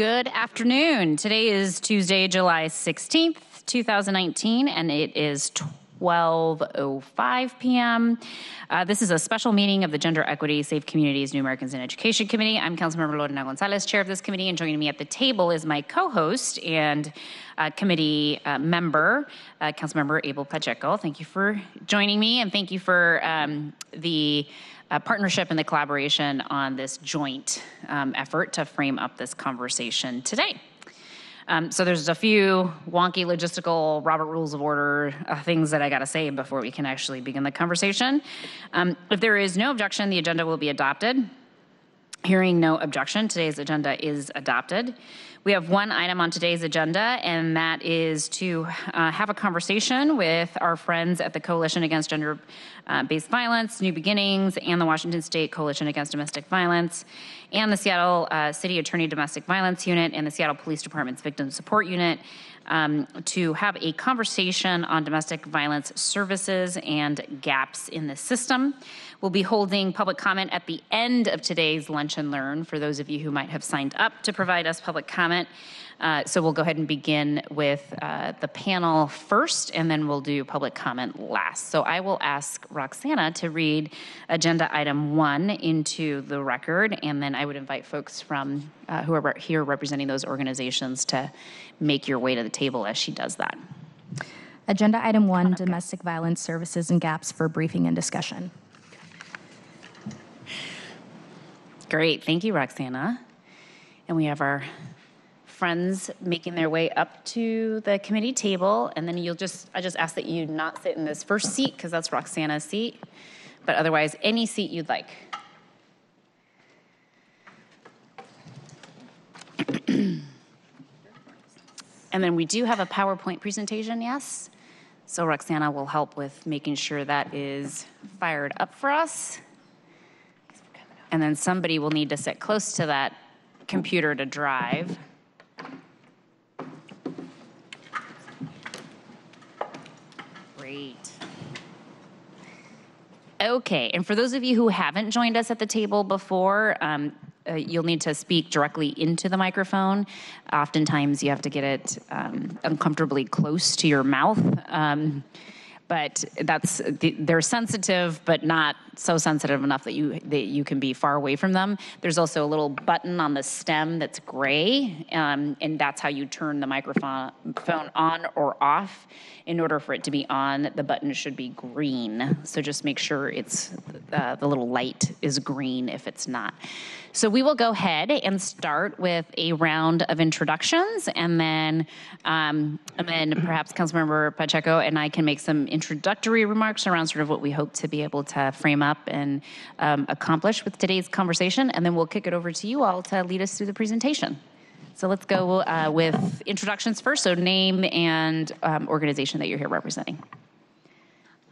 Good afternoon. Today is Tuesday, July 16th, 2019, and it is 12.05 p.m. Uh, this is a special meeting of the Gender Equity, Safe Communities, New Americans in Education Committee. I'm Councilmember Lorena Gonzalez, chair of this committee, and joining me at the table is my co-host and uh, committee uh, member, uh, Councilmember Abel Pacheco. Thank you for joining me, and thank you for um, the uh, partnership and the collaboration on this joint um, effort to frame up this conversation today. Um, so there's a few wonky logistical Robert Rules of Order uh, things that I got to say before we can actually begin the conversation. Um, if there is no objection, the agenda will be adopted. Hearing no objection, today's agenda is adopted. We have one item on today's agenda, and that is to uh, have a conversation with our friends at the Coalition Against Gender uh, Based Violence, New Beginnings, and the Washington State Coalition Against Domestic Violence, and the Seattle uh, City Attorney Domestic Violence Unit, and the Seattle Police Department's Victim Support Unit. Um, to have a conversation on domestic violence services and gaps in the system. We'll be holding public comment at the end of today's Lunch and Learn for those of you who might have signed up to provide us public comment. Uh, so we'll go ahead and begin with uh, the panel first, and then we'll do public comment last. So I will ask Roxana to read agenda item one into the record, and then I would invite folks from uh, who are here representing those organizations to make your way to the table as she does that. Agenda item one, domestic violence services and gaps for briefing and discussion. Great, thank you, Roxana. And we have our friends making their way up to the committee table, and then you'll just, I just ask that you not sit in this first seat, because that's Roxana's seat, but otherwise, any seat you'd like. and then we do have a PowerPoint presentation, yes? So Roxana will help with making sure that is fired up for us. And then somebody will need to sit close to that computer to drive. Great. Okay, and for those of you who haven't joined us at the table before, um, uh, you'll need to speak directly into the microphone. Oftentimes, you have to get it um, uncomfortably close to your mouth. Um, but that's they're sensitive, but not so sensitive enough that you that you can be far away from them. There's also a little button on the stem that's gray, um, and that's how you turn the microphone phone on or off. In order for it to be on, the button should be green. So just make sure it's uh, the little light is green if it's not. So we will go ahead and start with a round of introductions, and then um, and then perhaps Councilmember Pacheco and I can make some introductory remarks around sort of what we hope to be able to frame up and um, accomplish with today's conversation, and then we'll kick it over to you all to lead us through the presentation. So let's go uh, with introductions first. So name and um, organization that you're here representing.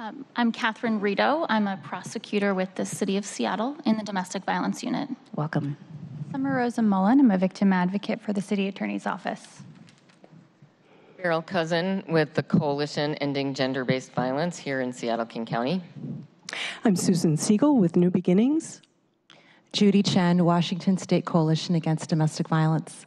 Um, I'm Catherine Rito. I'm a prosecutor with the City of Seattle in the Domestic Violence Unit. Welcome. Summer Rosa Mullen. I'm a victim advocate for the City Attorney's Office. Merril Cousin with the Coalition Ending Gender Based Violence here in Seattle, King County. I'm Susan Siegel with New Beginnings. Judy Chen, Washington State Coalition Against Domestic Violence.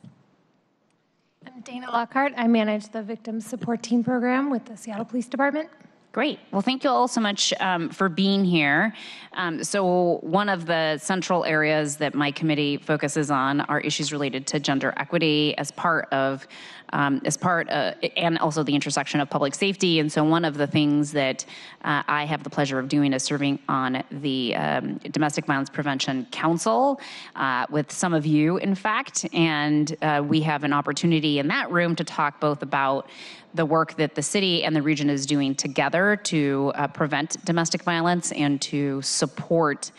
I'm Dana Lockhart. I manage the Victim Support Team Program with the Seattle Police Department. Great. Well, thank you all so much um, for being here. Um, so, one of the central areas that my committee focuses on are issues related to gender equity as part of um, as part uh, and also the intersection of public safety. And so one of the things that uh, I have the pleasure of doing is serving on the um, Domestic Violence Prevention Council uh, with some of you, in fact. And uh, we have an opportunity in that room to talk both about the work that the city and the region is doing together to uh, prevent domestic violence and to support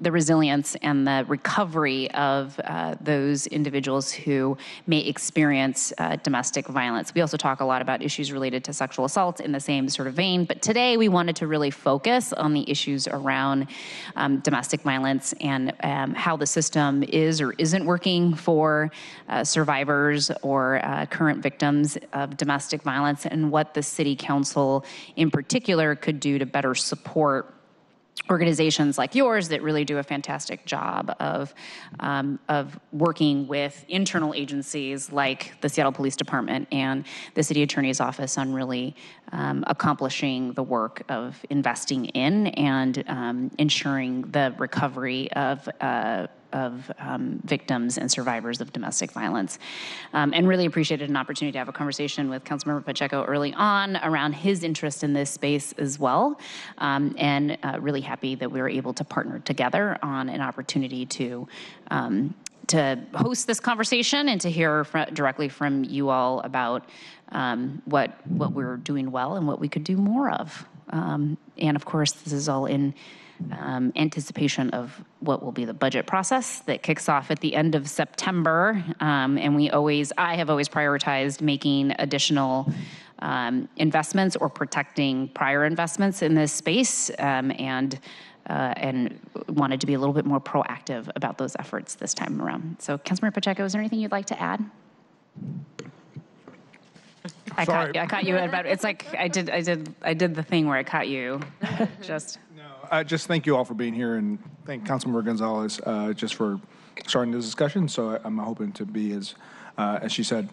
the resilience and the recovery of uh, those individuals who may experience uh, domestic violence. We also talk a lot about issues related to sexual assault in the same sort of vein, but today we wanted to really focus on the issues around um, domestic violence and um, how the system is or isn't working for uh, survivors or uh, current victims of domestic violence and what the city council in particular could do to better support organizations like yours that really do a fantastic job of, um, of working with internal agencies like the Seattle Police Department and the City Attorney's Office on really um, accomplishing the work of investing in and um, ensuring the recovery of uh, of um, victims and survivors of domestic violence. Um, and really appreciated an opportunity to have a conversation with Councilmember Pacheco early on around his interest in this space as well. Um, and uh, really happy that we were able to partner together on an opportunity to. Um, to host this conversation and to hear fr- directly from you all about um, what what we're doing well and what we could do more of. Um, and of course, this is all in um, anticipation of what will be the budget process that kicks off at the end of September. Um, and we always, I have always prioritized making additional um, investments or protecting prior investments in this space um, and uh, and wanted to be a little bit more proactive about those efforts this time around. So, Councilmember Pacheco, is there anything you'd like to add? I caught, you. I caught you about it's like I did I did I did the thing where I caught you just Uh, just thank you all for being here and thank Councilmember Gonzalez uh, just for starting this discussion. So I- I'm hoping to be, as, uh, as she said,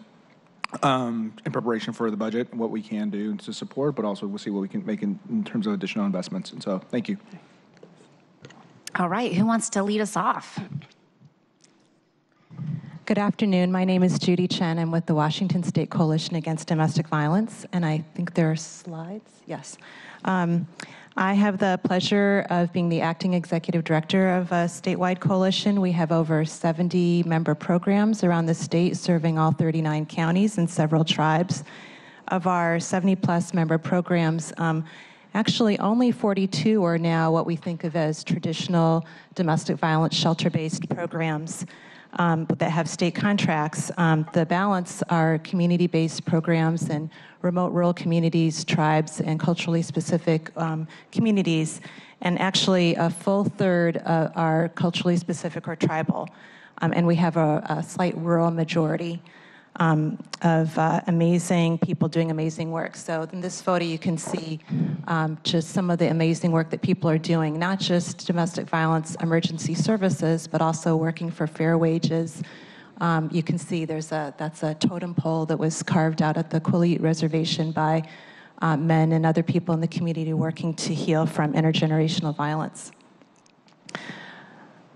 um, in preparation for the budget, what we can do to support, but also we'll see what we can make in, in terms of additional investments. And so thank you. All right, who wants to lead us off? Good afternoon. My name is Judy Chen. I'm with the Washington State Coalition Against Domestic Violence, and I think there are slides. Yes. Um, I have the pleasure of being the acting executive director of a statewide coalition. We have over 70 member programs around the state serving all 39 counties and several tribes. Of our 70 plus member programs, um, actually only 42 are now what we think of as traditional domestic violence shelter based programs um, that have state contracts. Um, the balance are community based programs in remote rural communities, tribes, and culturally specific um, communities. And actually, a full third uh, are culturally specific or tribal. Um, and we have a, a slight rural majority. Um, of uh, amazing people doing amazing work. So in this photo, you can see um, just some of the amazing work that people are doing, not just domestic violence emergency services, but also working for fair wages. Um, you can see there's a that's a totem pole that was carved out at the Quileute Reservation by uh, men and other people in the community working to heal from intergenerational violence.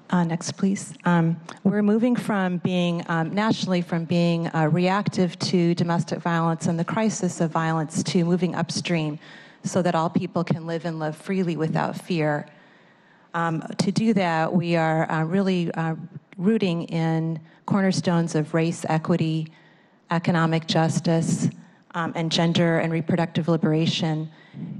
Uh, next, please. Um, we're moving from being um, nationally from being uh, reactive to domestic violence and the crisis of violence to moving upstream so that all people can live and love freely without fear. Um, to do that, we are uh, really uh, rooting in cornerstones of race equity, economic justice, um, and gender and reproductive liberation.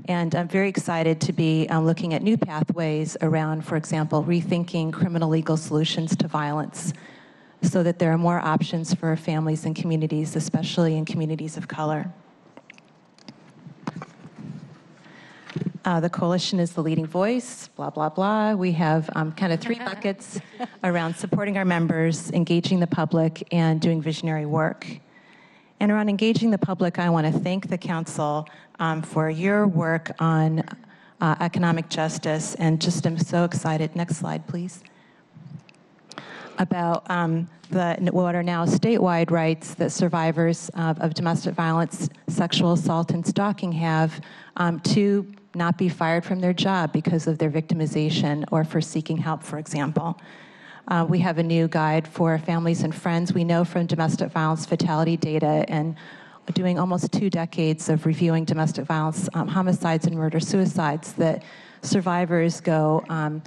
And I'm very excited to be um, looking at new pathways around, for example, rethinking criminal legal solutions to violence so that there are more options for families and communities, especially in communities of color. Uh, the coalition is the leading voice, blah, blah, blah. We have um, kind of three buckets around supporting our members, engaging the public, and doing visionary work. And around engaging the public, I want to thank the council um, for your work on uh, economic justice, and just I'm so excited. Next slide, please. About um, the what are now statewide rights that survivors of, of domestic violence, sexual assault, and stalking have um, to not be fired from their job because of their victimization or for seeking help, for example. Uh, we have a new guide for families and friends. We know from domestic violence fatality data and doing almost two decades of reviewing domestic violence um, homicides and murder suicides that survivors go um,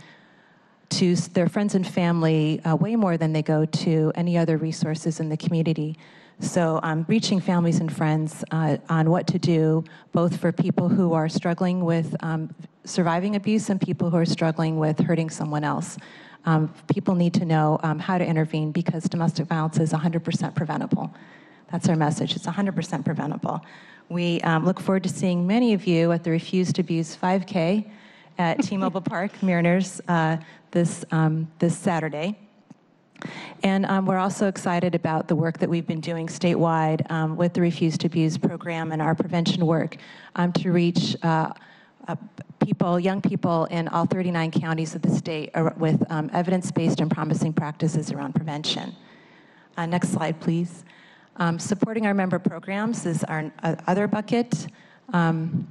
to their friends and family uh, way more than they go to any other resources in the community. So, um, reaching families and friends uh, on what to do, both for people who are struggling with um, surviving abuse and people who are struggling with hurting someone else. Um, people need to know um, how to intervene because domestic violence is 100% preventable. That's our message. It's 100% preventable. We um, look forward to seeing many of you at the Refuse to Abuse 5K at T-Mobile Park Mariners uh, this um, this Saturday. And um, we're also excited about the work that we've been doing statewide um, with the Refuse to Abuse program and our prevention work um, to reach uh, uh, people, young people in all 39 counties of the state with um, evidence-based and promising practices around prevention. Uh, Next slide, please. Um, Supporting our member programs is our uh, other bucket. Um,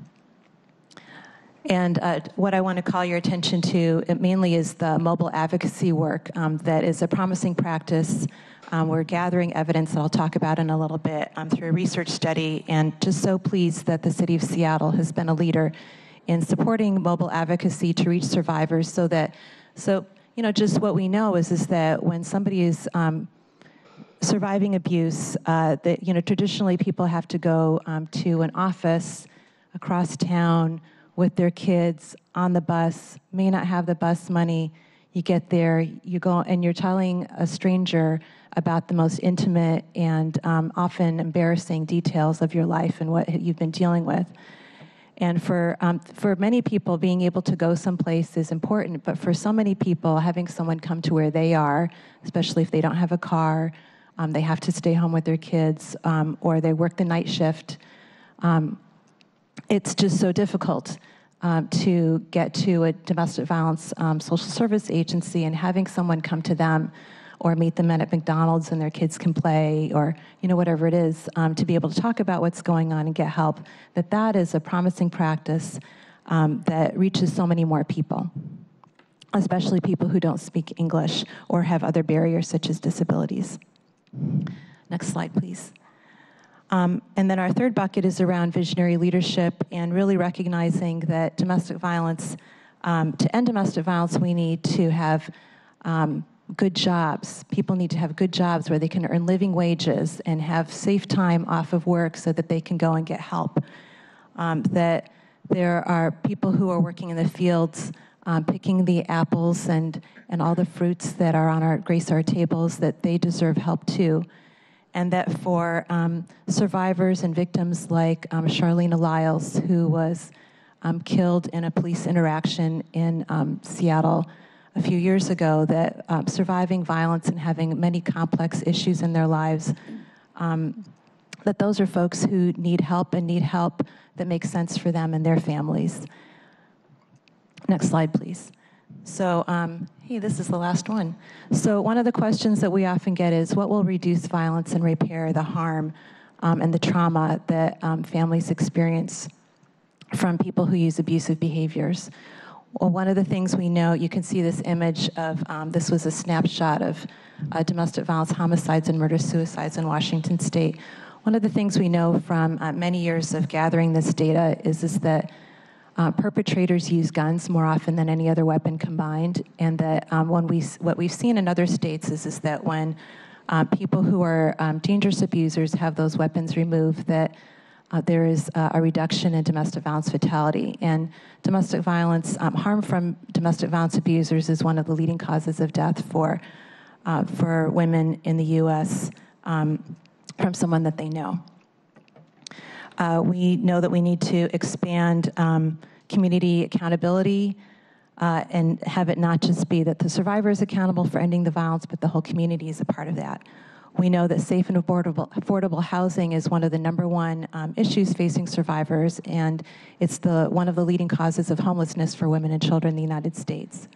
And uh, what I want to call your attention to mainly is the mobile advocacy work um, that is a promising practice. Um, We're gathering evidence that I'll talk about in a little bit um, through a research study, and just so pleased that the City of Seattle has been a leader in supporting mobile advocacy to reach survivors so that, so, you know, just what we know is, is that when somebody is um, surviving abuse, uh, that you know traditionally people have to go um, to an office across town with their kids on the bus. May not have the bus money. You get there, you go, and you're telling a stranger about the most intimate and um, often embarrassing details of your life and what you've been dealing with. And for, um, for many people, being able to go someplace is important, but for so many people, having someone come to where they are, especially if they don't have a car, um, they have to stay home with their kids, um, or they work the night shift, um, it's just so difficult um, to get to a domestic violence um, social service agency and having someone come to them or meet them at McDonald's and their kids can play or you know whatever it is um, to be able to talk about what's going on and get help that that is a promising practice um, that reaches so many more people especially people who don't speak english or have other barriers such as disabilities. Next slide please um, and then our third bucket is around visionary leadership and really recognizing that domestic violence, um, to end domestic violence, we need to have um, good jobs. People need to have good jobs where they can earn living wages and have safe time off of work so that they can go and get help. Um, that there are people who are working in the fields um, picking the apples and, and all the fruits that are on our grace our tables that they deserve help too and that for um, survivors and victims like um, Charleena Lyles, who was um, killed in a police interaction in um, Seattle a few years ago, that um, surviving violence and having many complex issues in their lives, um, that those are folks who need help and need help that makes sense for them and their families. Next slide, please. So, hey, this is the last one. So, one of the questions that we often get is what will reduce violence and repair the harm um, and the trauma that um, families experience from people who use abusive behaviors? Well, one of the things we know, you can see this image of um, this was a snapshot of uh, domestic violence homicides and murder suicides in Washington state. One of the things we know from uh, many years of gathering this data is, is that uh, perpetrators use guns more often than any other weapon combined, and that um, when we, what we've seen in other states is, is that when uh, people who are um, dangerous abusers have those weapons removed, that uh, there is uh, a reduction in domestic violence fatality. And domestic violence, um, harm from domestic violence abusers is one of the leading causes of death for, uh, for women in the U.S. Um, from someone that they know. Uh, we know that we need to expand um, community accountability uh, and have it not just be that the survivor is accountable for ending the violence, but the whole community is a part of that. We know that safe and affordable, affordable housing is one of the number one um, issues facing survivors, and it's the, one of the leading causes of homelessness for women and children in the United States.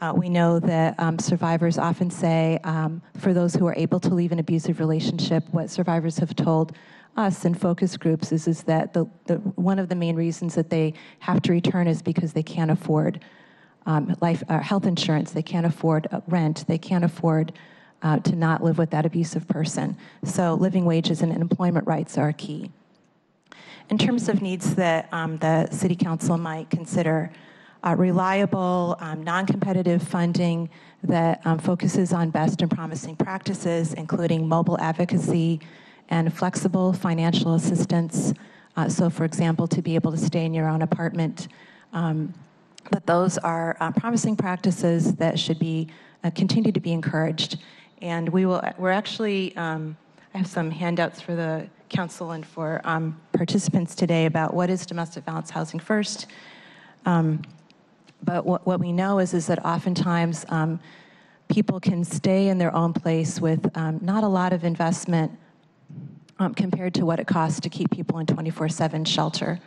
Uh, we know that um, survivors often say, um, for those who are able to leave an abusive relationship, what survivors have told us in focus groups is, is that the, the, one of the main reasons that they have to return is because they can't afford um, life, uh, health insurance, they can't afford uh, rent, they can't afford uh, to not live with that abusive person. So living wages and employment rights are key. In terms of needs that um, the City Council might consider, uh, reliable, um, non-competitive funding that um, focuses on best and promising practices, including mobile advocacy, and flexible financial assistance. Uh, so, for example, to be able to stay in your own apartment. Um, but those are uh, promising practices that should be uh, continue to be encouraged. And we will. We're actually. Um, I have some handouts for the council and for um, participants today about what is domestic violence housing first. Um, but what, what, we know is is that oftentimes um, people can stay in their own place with um, not a lot of investment um, compared to what it costs to keep people in 24 7 shelter.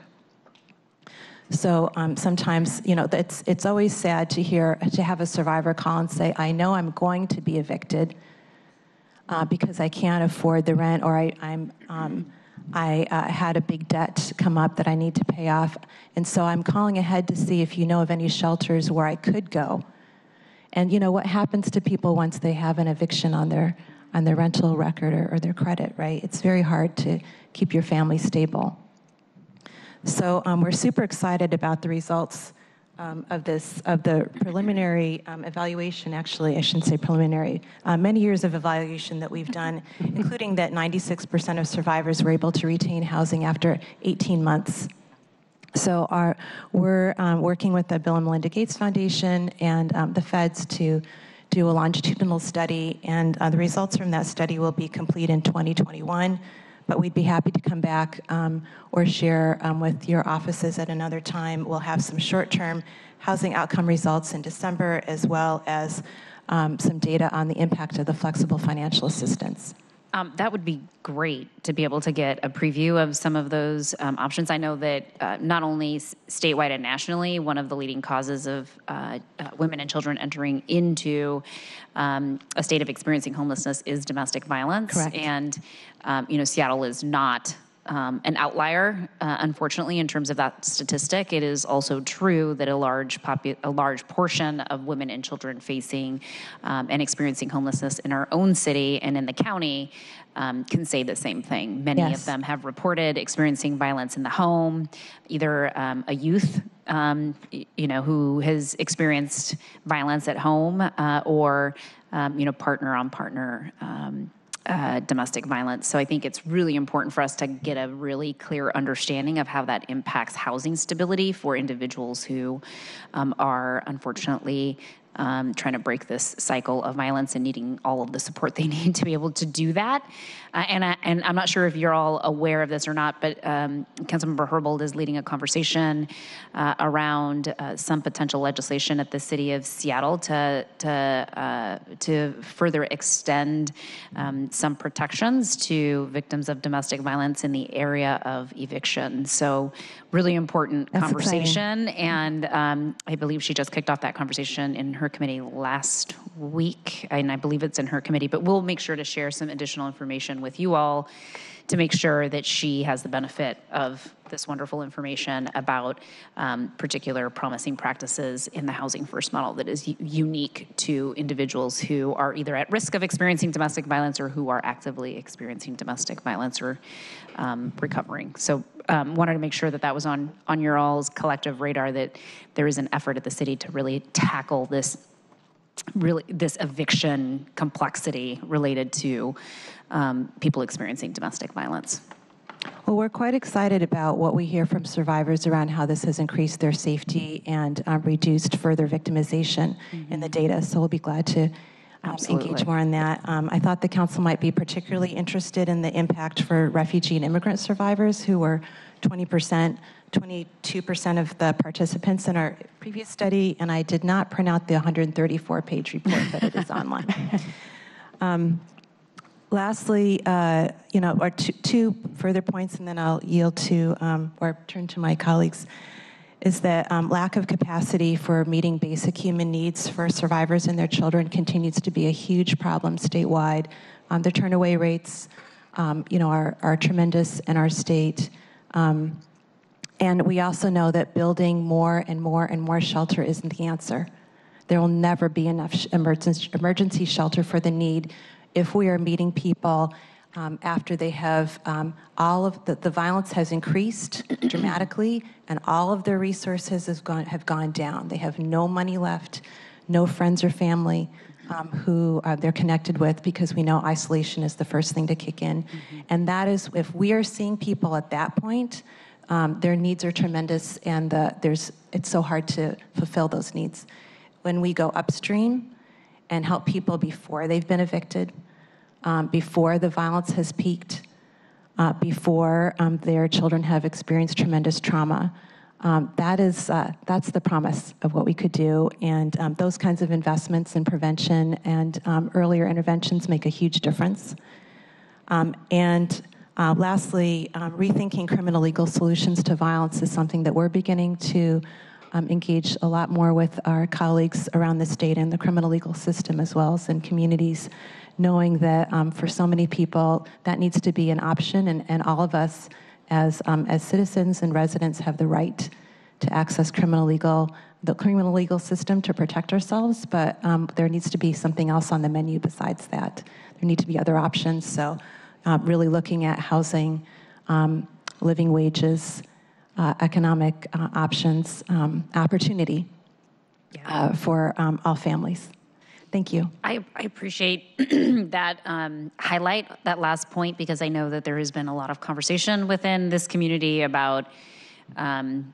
So um, sometimes, you know, it's, it's always sad to hear, to have a survivor call and say, I know I'm going to be evicted uh, because I can't afford the rent or I, I'm, um, I uh, had a big debt come up that I need to pay off. And so I'm calling ahead to see if you know of any shelters where I could go. And you know what happens to people once they have an eviction on their on their rental record or, or their credit, right? It's very hard to keep your family stable. So um, we're super excited about the results um, of this of the preliminary um, evaluation. Actually, I shouldn't say preliminary. Uh, many years of evaluation that we've done, including that 96% of survivors were able to retain housing after 18 months. So our, we're um, working with the Bill and Melinda Gates Foundation and um, the feds to do a longitudinal study, and uh, the results from that study will be complete in 2021. But we'd be happy to come back um, or share um, with your offices at another time. We'll have some short-term housing outcome results in December, as well as um, some data on the impact of the flexible financial assistance. Um, that would be great to be able to get a preview of some of those um, options. I know that uh, not only statewide and nationally, one of the leading causes of uh, uh, women and children entering into um, a state of experiencing homelessness is domestic violence. Correct. And, um, you know, Seattle is not um, an outlier, uh, unfortunately, in terms of that statistic. It is also true that a large popu- a large portion of women and children facing um, and experiencing homelessness in our own city and in the county um, can say the same thing. Many Yes. of them have reported experiencing violence in the home, either um, a youth. Um, you know, who has experienced violence at home, uh, or um, you know, partner on partner um, uh, domestic violence. So I think it's really important for us to get a really clear understanding of how that impacts housing stability for individuals who um, are unfortunately um, trying to break this cycle of violence and needing all of the support they need to be able to do that. Uh, and, I, and I'm not sure if you're all aware of this or not, but um, Councilmember Herbold is leading a conversation uh, around uh, some potential legislation at the city of Seattle to to uh, to further extend um, some protections to victims of domestic violence in the area of eviction. So, really important That's exciting. conversation, and um, I believe she just kicked off that conversation in her committee last week, and I believe it's in her committee. But we'll make sure to share some additional information with you all to make sure that she has the benefit of this wonderful information about um, particular promising practices in the housing first model that is u- unique to individuals who are either at risk of experiencing domestic violence or who are actively experiencing domestic violence or um, recovering. So um, wanted to make sure that that was on on your all's collective radar that there is an effort at the city to really tackle this really this eviction complexity related to um, people experiencing domestic violence. Well, we're quite excited about what we hear from survivors around how this has increased their safety and um, reduced further victimization in the data. So we'll be glad to um, engage more on that. Um, I thought the council might be particularly interested in the impact for refugee and immigrant survivors, who were 20%, 22% of the participants in our previous study, and I did not print out the 134-page report, but it is online. Lastly, uh, you know, or two, two further points, and then I'll yield to um, or turn to my colleagues. Is that um, lack of capacity for meeting basic human needs for survivors and their children continues to be a huge problem statewide. Um, the turnaway rates, um, you know, are, are tremendous in our state. Um, and we also know that building more and more and more shelter isn't the answer. There will never be enough emergency, emergency shelter for the need if we are meeting people um, after they have um, all of the, the violence has increased dramatically and all of their resources has gone, have gone down. They have no money left, no friends or family um, who uh, they're connected with because we know isolation is the first thing to kick in. And that is, if we are seeing people at that point, um, their needs are tremendous and the, there's, it's so hard to fulfill those needs. When we go upstream and help people before they've been evicted, um, before the violence has peaked, uh, before um, their children have experienced tremendous trauma. Um, that is, uh, that's the promise of what we could do. And um, those kinds of investments in prevention and um, earlier interventions make a huge difference. Um, and Uh, Lastly, rethinking criminal legal solutions to violence is something that we're beginning to um, engage a lot more with our colleagues around the state and the criminal legal system as well as in communities, knowing that um, for so many people that needs to be an option, and, and all of us as, um, as citizens and residents have the right to access criminal legal, the criminal legal system to protect ourselves, but um, there needs to be something else on the menu besides that. There need to be other options. So, uh, really looking at housing, um, living wages, uh, economic uh, options, um, opportunity uh, for um, all families. Thank you. I, I appreciate that um, highlight, that last point, because I know that there has been a lot of conversation within this community about, um,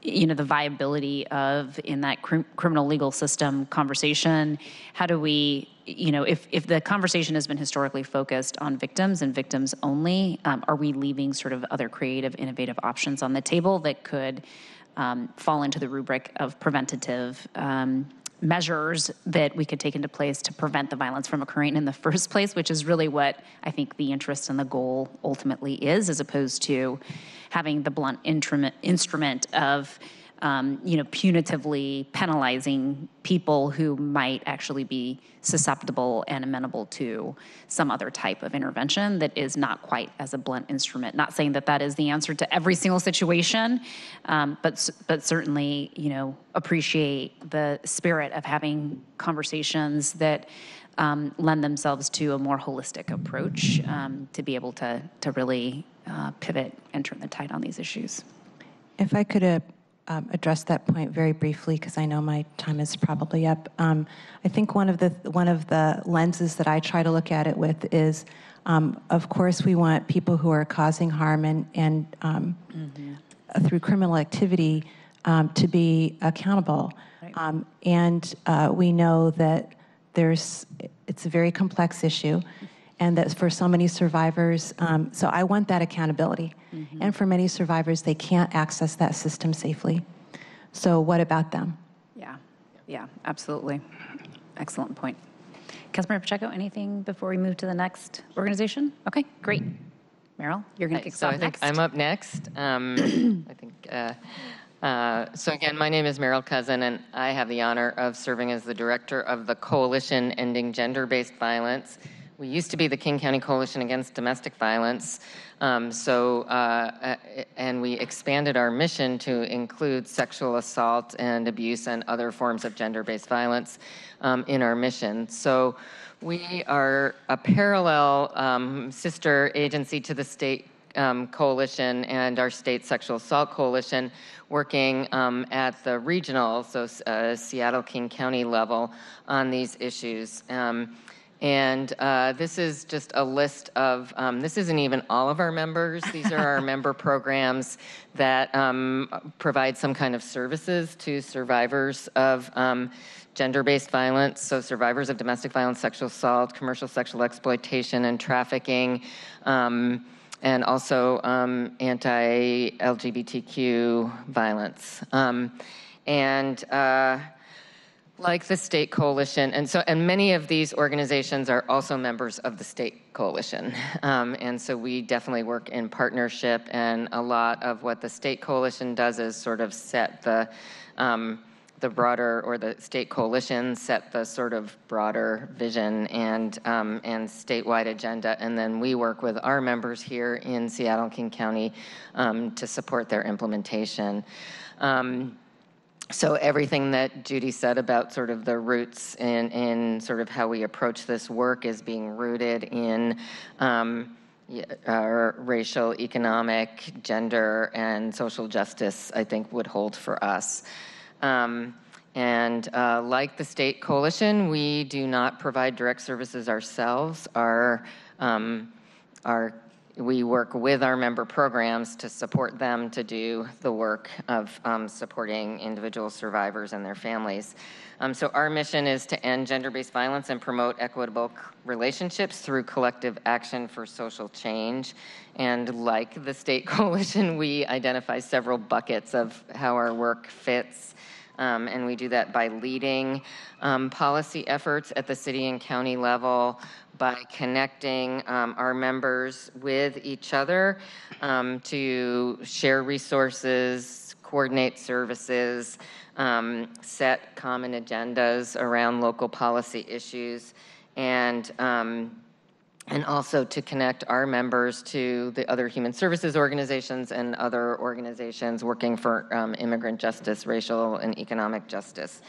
you know, the viability of in that cr- criminal legal system conversation. How do we, you know, if if the conversation has been historically focused on victims and victims only, um, are we leaving sort of other creative, innovative options on the table that could um, fall into the rubric of preventative? Measures that we could take into place to prevent the violence from occurring in the first place, which is really what I think the interest and the goal ultimately is, as opposed to having the blunt instrument of um, you know, punitively penalizing people who might actually be susceptible and amenable to some other type of intervention that is not quite as a blunt instrument. Not saying that that is the answer to every single situation, um, but but certainly, you know, appreciate the spirit of having conversations that. Um, lend themselves to a more holistic approach um, to be able to to really uh, pivot and turn the tide on these issues. If I could uh, um, address that point very briefly, because I know my time is probably up. Um, I think one of the one of the lenses that I try to look at it with is, um, of course, we want people who are causing harm and and um, through criminal activity um, to be accountable. Um, and uh, we know that there's it's a very complex issue and that for so many survivors um, so i want that accountability and for many survivors they can't access that system safely so what about them Yeah, yeah, absolutely. Excellent point. Councilmember Pacheco, anything before we move to the next organization? Okay, great. Merril, you're going to kick us So off I think next. I'm up next. Um, I think, uh, uh, so again, my name is Merril Cousin, and I have the honor of serving as the director of the Coalition Ending Gender-Based Violence. We used to be the King County Coalition Against Domestic Violence. Um, so, uh, uh, and we expanded our mission to include sexual assault and abuse and other forms of gender-based violence um, in our mission. So, we are a parallel um, sister agency to the state um, coalition and our state sexual assault coalition, working um, at the regional, so uh, Seattle King County level, on these issues. Um, and uh, this is just a list of, um, this isn't even all of our members. These are our member programs that um, provide some kind of services to survivors of um, gender based violence. So, survivors of domestic violence, sexual assault, commercial sexual exploitation, and trafficking. Um, and also um, anti LGBTQ violence. Um, and uh, like the state coalition and so and many of these organizations are also members of the state coalition. Um, and so we definitely work in partnership and a lot of what the state coalition does is sort of set the um, the broader or the state coalition set the sort of broader vision and um, and statewide agenda and then we work with our members here in Seattle King County um, to support their implementation. Um, so everything that Judy said about sort of the roots in, in sort of how we approach this work is being rooted in um, racial, economic, gender, and social justice, I think would hold for us. Um, and uh, like the state coalition, we do not provide direct services ourselves. Our, um, our we work with our member programs to support them to do the work of um, supporting individual survivors and their families. Um, so, our mission is to end gender based violence and promote equitable relationships through collective action for social change. And, like the state coalition, we identify several buckets of how our work fits. Um, and we do that by leading um, policy efforts at the city and county level, by connecting um, our members with each other um, to share resources, coordinate services, um, set common agendas around local policy issues, and um, and also to connect our members to the other human services organizations and other organizations working for um, immigrant justice, racial and economic justice.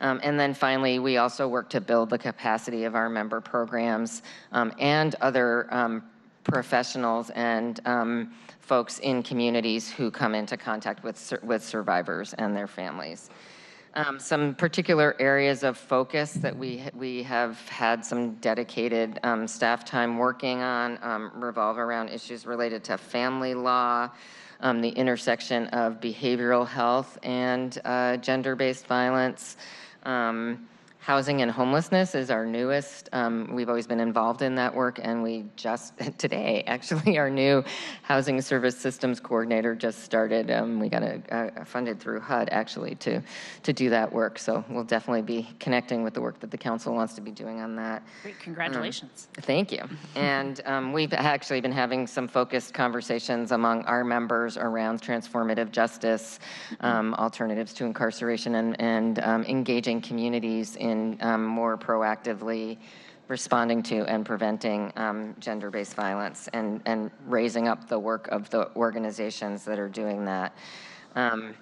Um, and then finally, we also work to build the capacity of our member programs um, and other um, professionals and um, folks in communities who come into contact with, with survivors and their families. Um, some particular areas of focus that we we have had some dedicated um, staff time working on um, revolve around issues related to family law, um, the intersection of behavioral health and uh, gender-based violence. Um, Housing and homelessness is our newest. Um, we've always been involved in that work, and we just today, actually, our new housing service systems coordinator just started. Um, we got a, a funded through HUD actually to to do that work. So we'll definitely be connecting with the work that the council wants to be doing on that. Great, congratulations. Thank you. And um, we've actually been having some focused conversations among our members around transformative justice, um, alternatives to incarceration, and, and um, engaging communities in um, more proactively responding to and preventing um, gender-based violence and, and raising up the work of the organizations that are doing that. Um,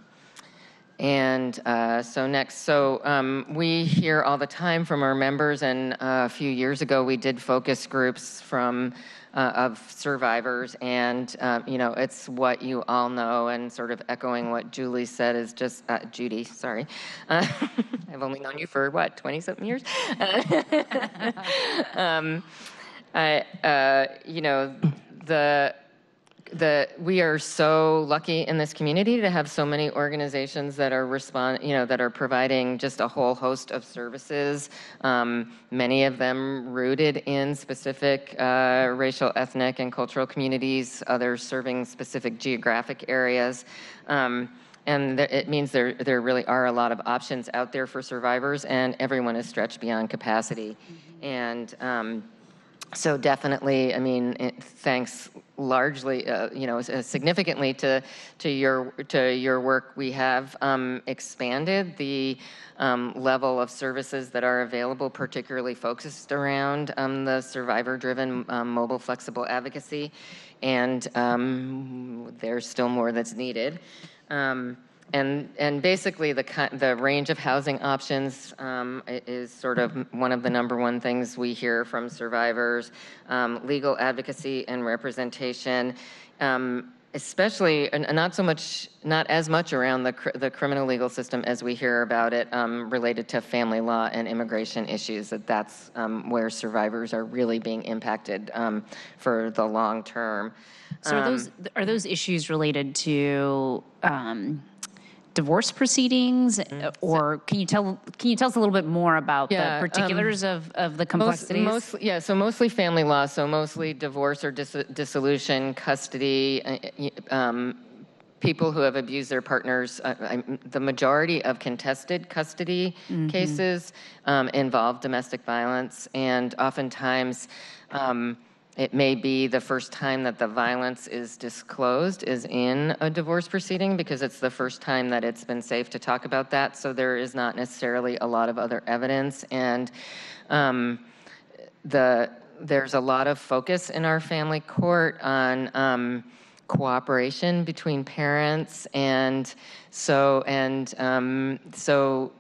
and uh, so next, so um, we hear all the time from our members, and uh, a few years ago we did focus groups from uh, of survivors, and um, you know it's what you all know, and sort of echoing what Julie said is just uh, Judy. Sorry, uh, I've only known you for what twenty something years. um, I, uh, you know the the we are so lucky in this community to have so many organizations that are respond you know that are providing just a whole host of services um, many of them rooted in specific uh, racial ethnic and cultural communities others serving specific geographic areas um, and th- it means there, there really are a lot of options out there for survivors, and everyone is stretched beyond capacity. And um, so definitely, I mean, it, thanks largely, uh, you know, significantly to to your to your work, we have um, expanded the um, level of services that are available, particularly focused around um, the survivor-driven um, mobile flexible advocacy, and um, there's still more that's needed. Um, and, and basically, the, the range of housing options um, is sort of one of the number one things we hear from survivors. Um, legal advocacy and representation, um, especially, not so much, not as much around the, cr- the criminal legal system as we hear about it um, related to family law and immigration issues, that that's um, where survivors are really being impacted um, for the long term. So are those, are those issues related to um, divorce proceedings? Or can you tell, can you tell us a little bit more about the Yeah, um, particulars of, of the Most, complexities? yeah, so mostly family law, so mostly divorce or dis- dissolution, custody, uh, um, people who have abused their partners. Uh, I'm- the majority of contested custody cases um, involve domestic violence, and oftentimes um, it may be the first time that the violence is disclosed is in a divorce proceeding because it's the first time that it's been safe to talk about that. So there is not necessarily a lot of other evidence, and um, the there's a lot of focus in our family court on um, cooperation between parents, and so and um, so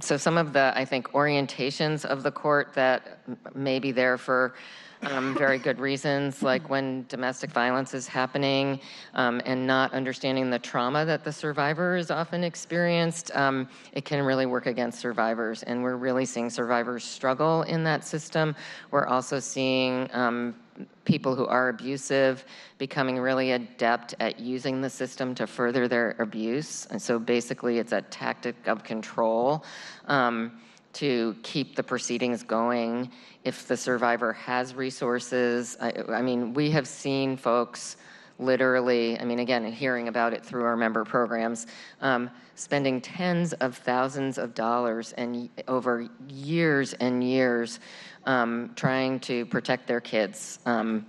so some of the, I think, orientations of the court that may be there for um, very good reasons, like when domestic violence is happening um, and not understanding the trauma that the survivor is often experienced, um, it can really work against survivors. And we're really seeing survivors struggle in that system. We're also seeing um, people who are abusive becoming really adept at using the system to further their abuse. And so basically, it's a tactic of control um, to keep the proceedings going. If the survivor has resources, I, I mean, we have seen folks literally, I mean, again, hearing about it through our member programs, um, spending tens of thousands of dollars and over years and years um, trying to protect their kids. Um,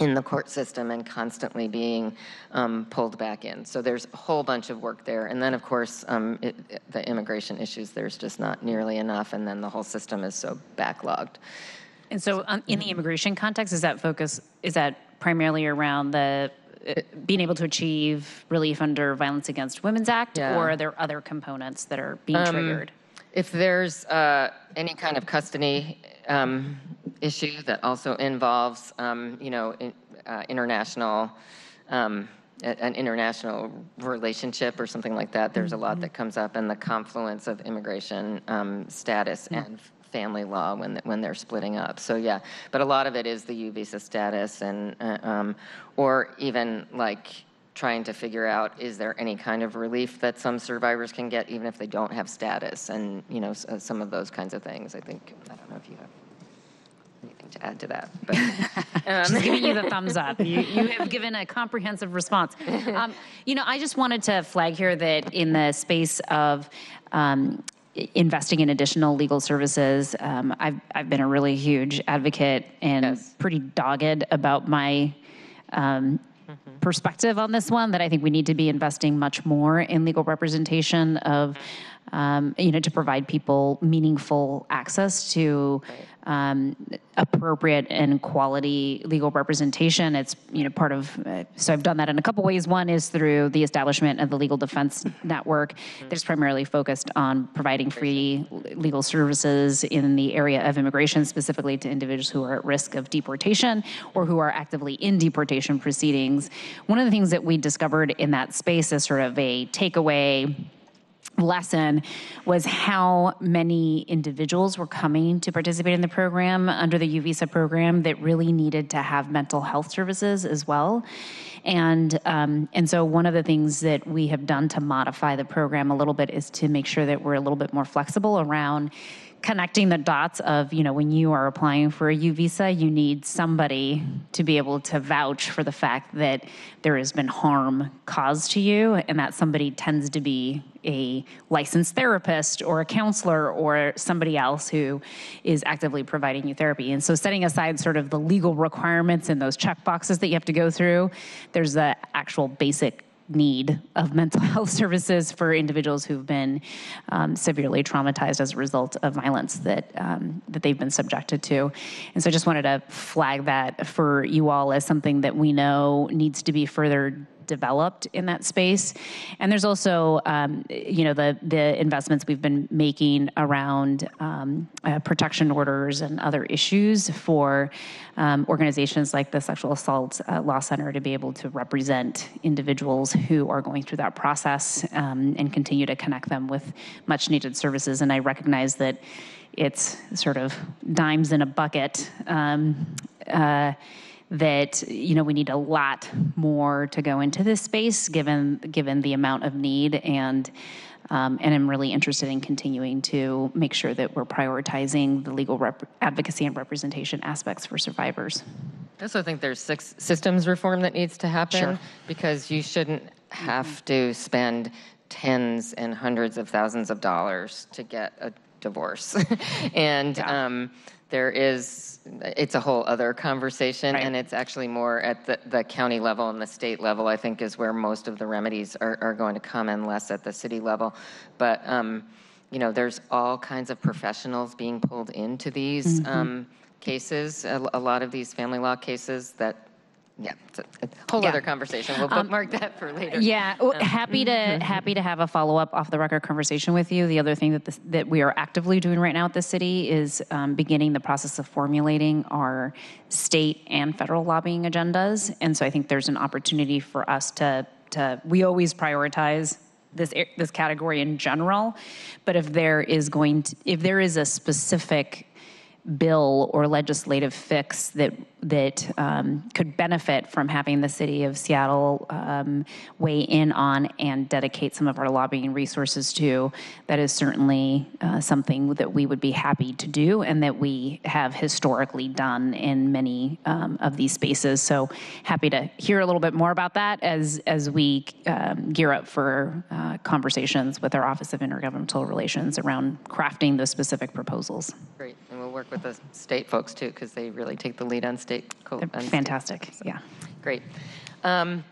in the court system and constantly being um, pulled back in. So there's a whole bunch of work there. And then, of course, um, it, the immigration issues, there's just not nearly enough, and then the whole system is so backlogged. And so, um, in the immigration context, is that focus is that primarily around the uh, being able to achieve relief under Violence Against Women's Act, Yeah. or are there other components that are being triggered? If there's uh, any kind of custody um, issue that also involves, um, you know, in, uh, international, um, an international relationship or something like that, there's a lot that comes up, and the confluence of immigration um, status and family law when when they're splitting up. So yeah, but a lot of it is the U visa status, and uh, um, or even like trying to figure out is there any kind of relief that some survivors can get even if they don't have status and you know uh, some of those kinds of things i think i don't know if you have anything to add to that but She's giving you the thumbs up. You, you have given a comprehensive response. Um, you know, I just wanted to flag here that in the space of um, investing in additional legal services, um, I've, I've been a really huge advocate and Yes. pretty dogged about my um, perspective on this one that I think we need to be investing much more in legal representation of, um, you know, to provide people meaningful access to um, appropriate and quality legal representation. It's, you know, part of, uh, so I've done that in a couple ways. One is through the establishment of the Legal Defense Network that's primarily focused on providing free legal services in the area of immigration, specifically to individuals who are at risk of deportation or who are actively in deportation proceedings. One of the things that we discovered in that space is sort of a takeaway lesson was how many individuals were coming to participate in the program under the U Visa program that really needed to have mental health services as well. And um, and so one of the things that we have done to modify the program a little bit is to make sure that we're a little bit more flexible around connecting the dots of you know when you are applying for a U visa you need somebody to be able to vouch for the fact that there has been harm caused to you and that somebody tends to be a licensed therapist or a counselor or somebody else who is actively providing you therapy. And so setting aside sort of the legal requirements and those check boxes that you have to go through there's the actual basic need of mental health services for individuals who've been um, severely traumatized as a result of violence that um, that they've been subjected to. And so I just wanted to flag that for you all as something that we know needs to be further developed in that space. And there's also, um, you know, the the investments we've been making around um, uh, protection orders and other issues for um, organizations like the Sexual Assault uh, Law Center to be able to represent individuals who are going through that process um, and continue to connect them with much needed services. And I recognize that it's sort of dimes in a bucket. Um, uh, that you know we need a lot more to go into this space given given the amount of need and um, and I'm really interested in continuing to make sure that we're prioritizing the legal rep- advocacy and representation aspects for survivors. I also think there's six systems reform that needs to happen Sure. because you shouldn't have to spend tens and hundreds of thousands of dollars to get a divorce. and um, there is, it's a whole other conversation, Right. and it's actually more at the, the county level and the state level, I think, is where most of the remedies are, are going to come and less at the city level. But, um, you know, there's all kinds of professionals being pulled into these um, cases, a, a lot of these family law cases that, yeah, it's a, a whole Yeah. other conversation. We'll um, bookmark that for later. Yeah, well, um, happy to mm-hmm. happy to have a follow up off the record conversation with you. The other thing that this, that we are actively doing right now at the city is um, beginning the process of formulating our state and federal lobbying agendas, and so I think there's an opportunity for us to to we always prioritize this this category in general, but if there is going to if there is a specific bill or legislative fix that that um, could benefit from having the city of Seattle um, weigh in on and dedicate some of our lobbying resources to, that is certainly uh, something that we would be happy to do and that we have historically done in many um, of these spaces. So happy to hear a little bit more about that as as we um, gear up for uh, conversations with our Office of Intergovernmental Relations around crafting those specific proposals. Great, and we'll work with the state folks too, because they really take the lead on state. co- They're on state- fantastic, yeah. Great. Um,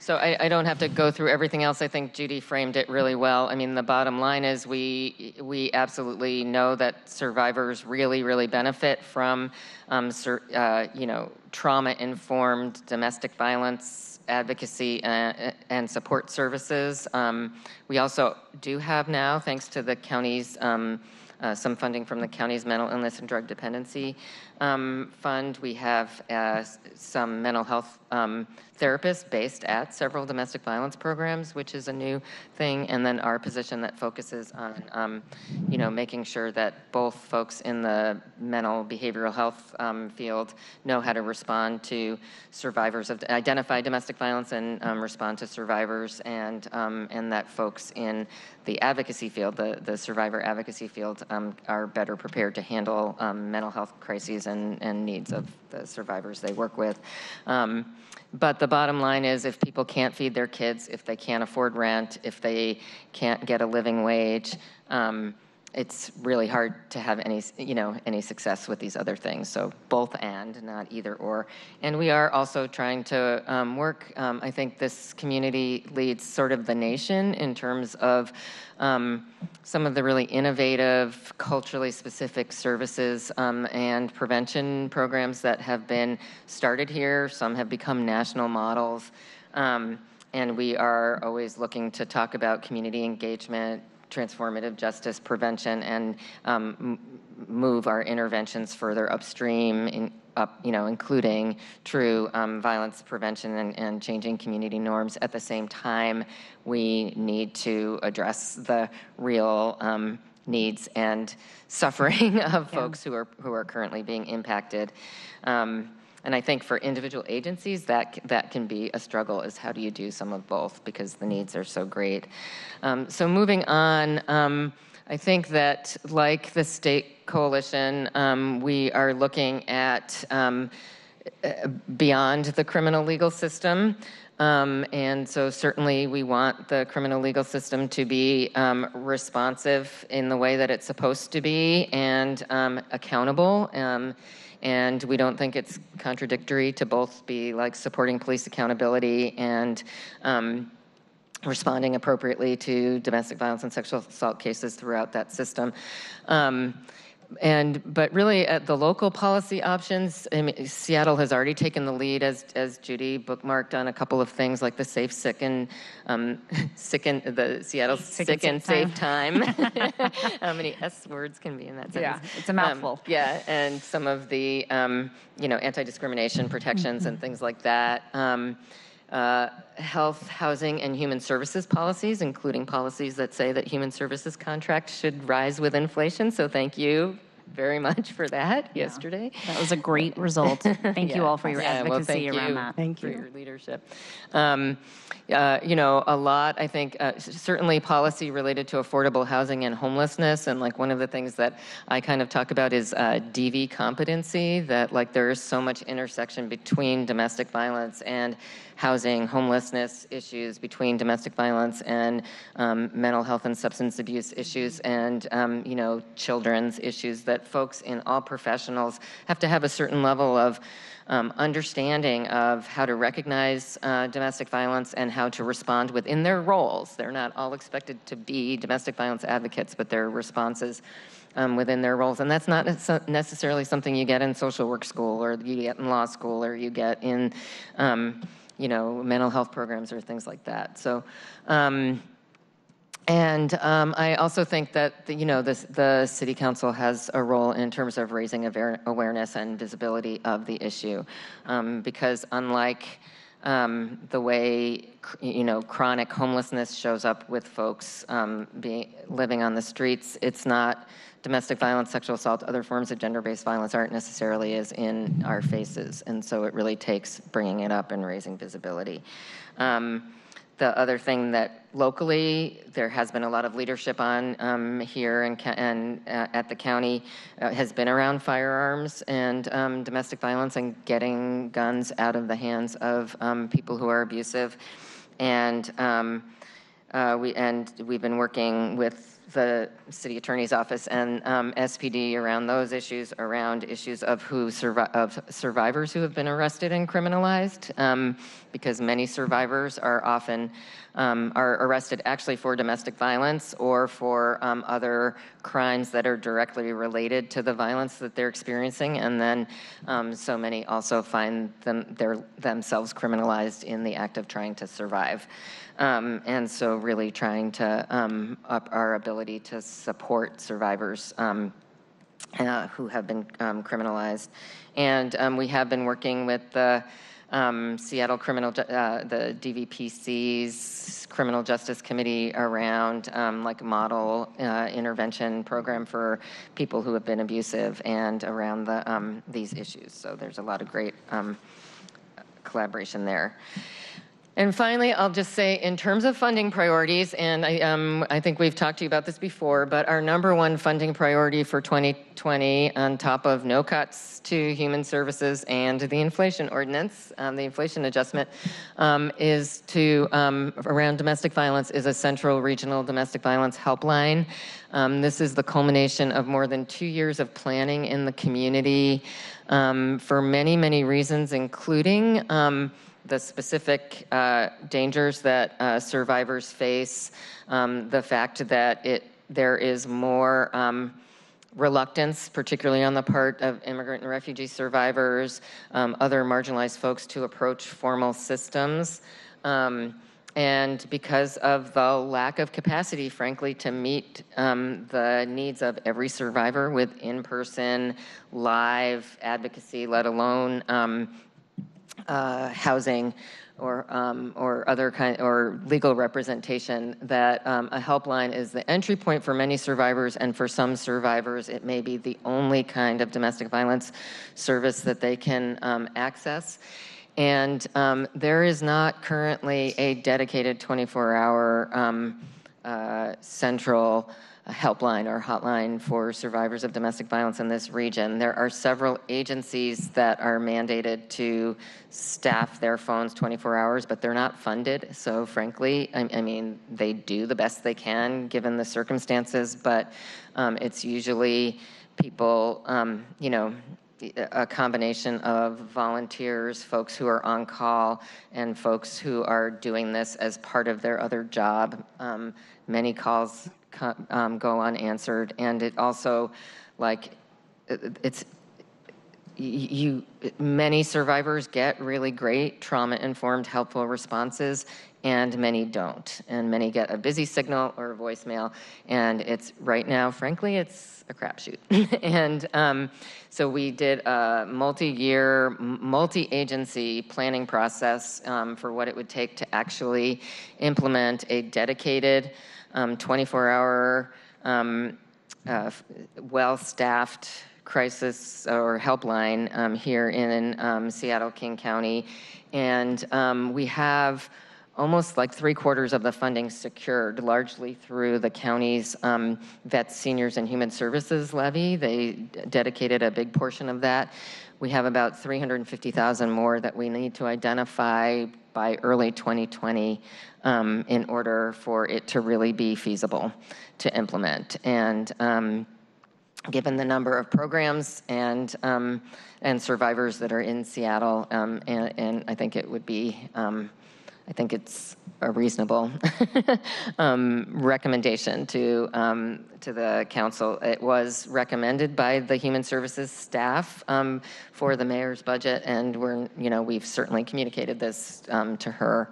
So I, I don't have to go through everything else. I think Judy framed it really well. I mean, the bottom line is we, we absolutely know that survivors really, really benefit from, um, sur- uh, you know, trauma-informed domestic violence advocacy and, and support services. Um, We also do have now, thanks to the county's um, uh, some funding from the county's mental illness and drug dependency um, fund. We have uh, some mental health um, therapists based at several domestic violence programs, which is a new thing. And then our position that focuses on, um, you know, making sure that both folks in the mental behavioral health um, field know how to respond to survivors of identify domestic violence and um, respond to survivors, and um, and that folks in the advocacy field, the, the survivor advocacy field, are better prepared to handle mental health crises and, and needs of the survivors they work with. Um, but the bottom line is if people can't feed their kids, if they can't afford rent, if they can't get a living wage, um, it's really hard to have any, you know, any success with these other things. So both and, not either or. And we are also trying to um, work. Um, I think this community leads sort of the nation in terms of um, some of the really innovative, culturally specific services um, and prevention programs that have been started here. Some have become national models. Um, and we are always looking to talk about community engagement, transformative justice prevention, and um, m- move our interventions further upstream, in, up, you know, including true um, violence prevention and, and changing community norms. At the same time, we need to address the real um, needs and suffering of folks who are who are currently being impacted. Um, and I think for individual agencies, that, that can be a struggle, is how do you do some of both, because the needs are so great. Um, So moving on, um, I think that like the state coalition, um, we are looking at um, beyond the criminal legal system. Um, and so certainly we want the criminal legal system to be um, responsive in the way that it's supposed to be and um, accountable. And we don't think it's contradictory to both be like supporting police accountability and um, responding appropriately to domestic violence and sexual assault cases throughout that system. Um, and but really, at the local policy options, I mean, Seattle has already taken the lead, as as Judy bookmarked on a couple of things like the safe, sick, and um, sick and the Seattle Sick sick, and safe safe time. How many S words can be in that sentence? Yeah, it's a Um, mouthful. yeah, and some of the um, you know anti-discrimination protections and things like that. Um, uh, health, housing, and human services policies, including policies that say that human services contracts should rise with inflation. So thank you very much for that yesterday. That was a great result. Thank you all for your Yeah, well, advocacy thank around you that. Thank you for your leadership. Um, uh, you know, a lot, I think, uh, certainly policy related to affordable housing and homelessness. And like one of the things that I kind of talk about is uh, DV competency, that like there is so much intersection between domestic violence and housing, homelessness issues, between domestic violence and um, mental health and substance abuse issues, and um, you know, children's issues. That folks in all professionals have to have a certain level of um, understanding of how to recognize uh, domestic violence and how to respond within their roles. They're not all expected to be domestic violence advocates, but their responses um, within their roles. And that's not necessarily something you get in social work school or you get in law school or you get in, um, you know, mental health programs or things like that. So, um, and um, I also think that the, you know this, the city council has a role in terms of raising aware- awareness and visibility of the issue, um, because unlike um, the way, you know, chronic homelessness shows up with folks um, being, living on the streets. It's not domestic violence, sexual assault, other forms of gender-based violence aren't necessarily as in our faces. And so it really takes bringing it up and raising visibility. Um, the other thing that locally, there has been a lot of leadership on um, here and, and uh, at the county uh, has been around firearms and um, domestic violence and getting guns out of the hands of um, people who are abusive. And um, uh, we, and we've been working with the city attorney's office and um, SPD around those issues, around issues of who survi- of survivors who have been arrested and criminalized, um, because many survivors are often um, are arrested actually for domestic violence or for um, other crimes that are directly related to the violence that they're experiencing, and then um, so many also find them their, themselves criminalized in the act of trying to survive. Um, and so, really trying to up our ability to support survivors um, uh, who have been um, criminalized. And um, we have been working with the um, Seattle Criminal, uh, the DVPC's Criminal Justice Committee around um, like a model uh, intervention program for people who have been abusive and around the, these issues. So there's a lot of great collaboration there. And finally, I'll just say, in terms of funding priorities, and I, um, I think we've talked to you about this before, but our number one funding priority for 2020, on top of no cuts to human services and the inflation ordinance, um, the inflation adjustment, um, is to um, around domestic violence is a central regional domestic violence helpline. Um, this is the culmination of more than two years of planning in the community um, for many, many reasons, including. The specific uh, dangers that uh, survivors face, um, the fact that it there is more um, reluctance, particularly on the part of immigrant and refugee survivors, um, other marginalized folks, to approach formal systems. Um, and because of the lack of capacity, frankly, to meet um, the needs of every survivor with in person, live advocacy, let alone um, uh, housing or um, or other kind or legal representation that um, a helpline is the entry point for many survivors and for some survivors it may be the only kind of domestic violence service that they can um, access. And um, there is not currently a dedicated 24-hour um, uh, central helpline or hotline for survivors of domestic violence in this region. There are several agencies that are mandated to staff their phones 24 hours, but they're not funded. So, frankly, I, I mean, they do the best they can given the circumstances, but um, it's usually people, um, you know, a combination of volunteers, folks who are on call, and folks who are doing this as part of their other job. Um, many calls um, go unanswered, and it also, like, it- it's you many survivors get really great trauma informed helpful responses and many don't and many get a busy signal or a voicemail and it's right now frankly it's a crapshoot and um, so we did a multi-year multi-agency planning process um, for what it would take to actually implement a dedicated um, 24-hour um, uh, well-staffed crisis or helpline um, here in um, Seattle, King County. And we have almost like three quarters of the funding secured, largely through the county's um, Vets, Seniors, and Human Services levy. They dedicated a big portion of that. We have about 350,000 more that we need to identify by early 2020 um, in order for it to really be feasible to implement. And um, given the number of programs and um, and survivors that are in Seattle, um, and, and I think it would be um, I think it's a reasonable um, recommendation to, um, to the council. It was recommended by the Human Services staff um, for the mayor's budget, and we're, you know, we've certainly communicated this um, to her.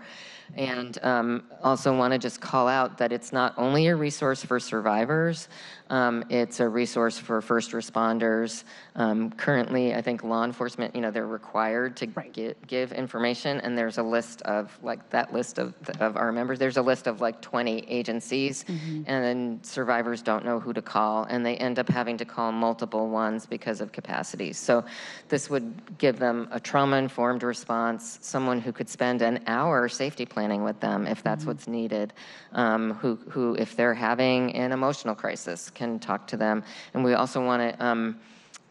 And um, also want to just call out that it's not only a resource for survivors, um, it's a resource for first responders. Um, currently, I think law enforcement, you know, they're required to gi- give information, and there's a list of, like, that list of, of our members, there's a list of like 20 agencies, and then survivors don't know who to call, and they end up having to call multiple ones because of capacity. So this would give them a trauma-informed response, someone who could spend an hour safety planning with them if that's what's needed, um, who, who, if they're having an emotional crisis, can talk to them. And we also want to um,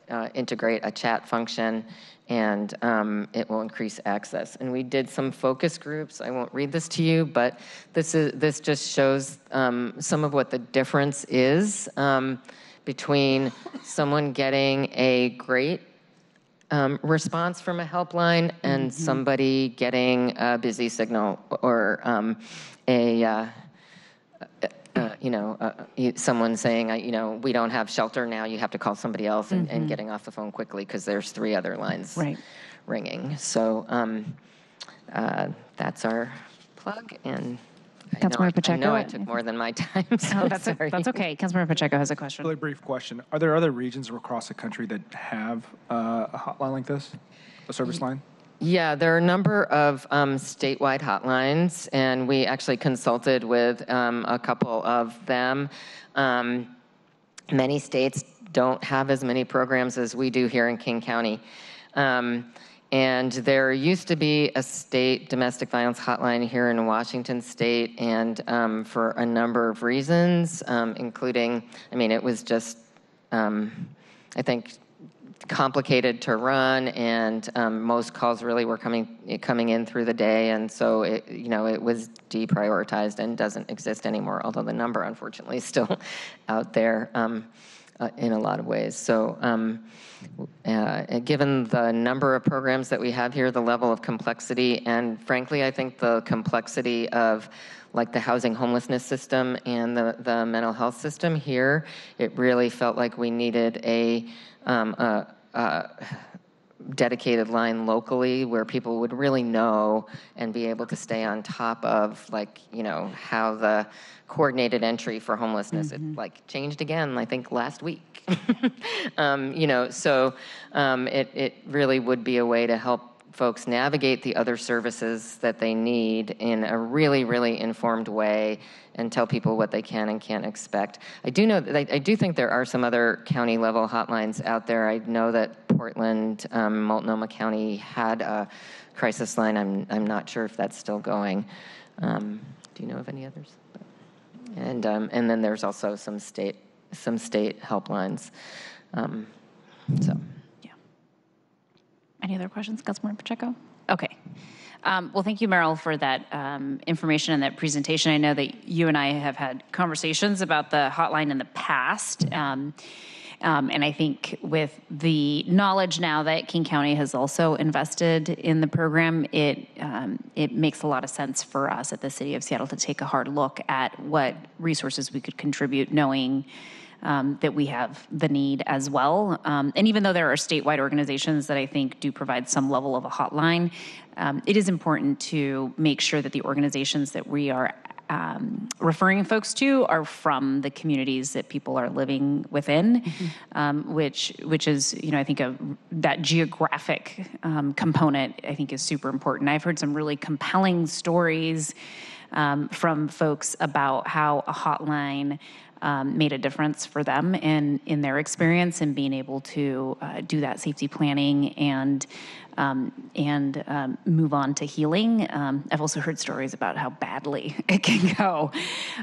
uh, integrate a chat function and um, it will increase access. And we did some focus groups. I won't read this to you, but this is this just shows um, some of what the difference is um, between someone getting a great um, response from a helpline and somebody getting a busy signal or um, a uh, uh, you know, uh, someone saying, you know, we don't have shelter now, you have to call somebody else, and, and getting off the phone quickly because there's three other lines Right. ringing. So um, uh, that's our plug, and I know Councilmember I- I know Pacheco, I took more than my time, so Oh, that's, sorry. that's okay. Councilmember Pacheco has a question. Really brief question. Are there other regions across the country that have uh, a hotline like this, a service line? Yeah, there are a number of um, statewide hotlines, and we actually consulted with um, a couple of them. Um, many states don't have as many programs as we do here in King County. Um, and there used to be a state domestic violence hotline here in Washington state, and um, for a number of reasons, um, including, I mean, it was just, I think, complicated to run, and um, most calls really were coming coming in through the day, and so it, you know it was deprioritized and doesn't exist anymore. Although the number, unfortunately, is still out there um, uh, in a lot of ways. So. Um, uh, given the number of programs that we have here, the level of complexity, and frankly, I think the complexity of like the housing homelessness system and the, the mental health system here, it really felt like we needed a, um, a, a dedicated line locally where people would really know and be able to stay on top of like you know how the coordinated entry for homelessness it like changed again i think last week. Um, you know so um, it, it really would be a way to help folks navigate the other services that they need in a really, really informed way and tell people what they can and can't expect. I do know that I, I do think there are some other county level hotlines out there. I know that Portland, um, Multnomah County had a crisis line. I'm, I'm not sure if that's still going. Um, do you know of any others? And, um, and then there's also some state, some state helplines. Um, so. Yeah. Any other questions, Councilmember Pacheco? Okay. Um, Well, thank you, Merril, for that um, information and that presentation. I know that you and I have had conversations about the hotline in the past. um, um, And I think with the knowledge now that King County has also invested in the program, it, um, it makes a lot of sense for us at the City of Seattle to take a hard look at what resources we could contribute, knowing um, that we have the need as well. Um, and even though there are statewide organizations that I think do provide some level of a hotline, um, it is important to make sure that the organizations that we are um, referring folks to are from the communities that people are living within, um, which which is you know I think a, that geographic um, component I think is super important. I've heard some really compelling stories um, from folks about how a hotline um, made a difference for them in in their experience and being able to uh, do that safety planning and um, and um, move on to healing. Um, I've also heard stories about how badly it can go,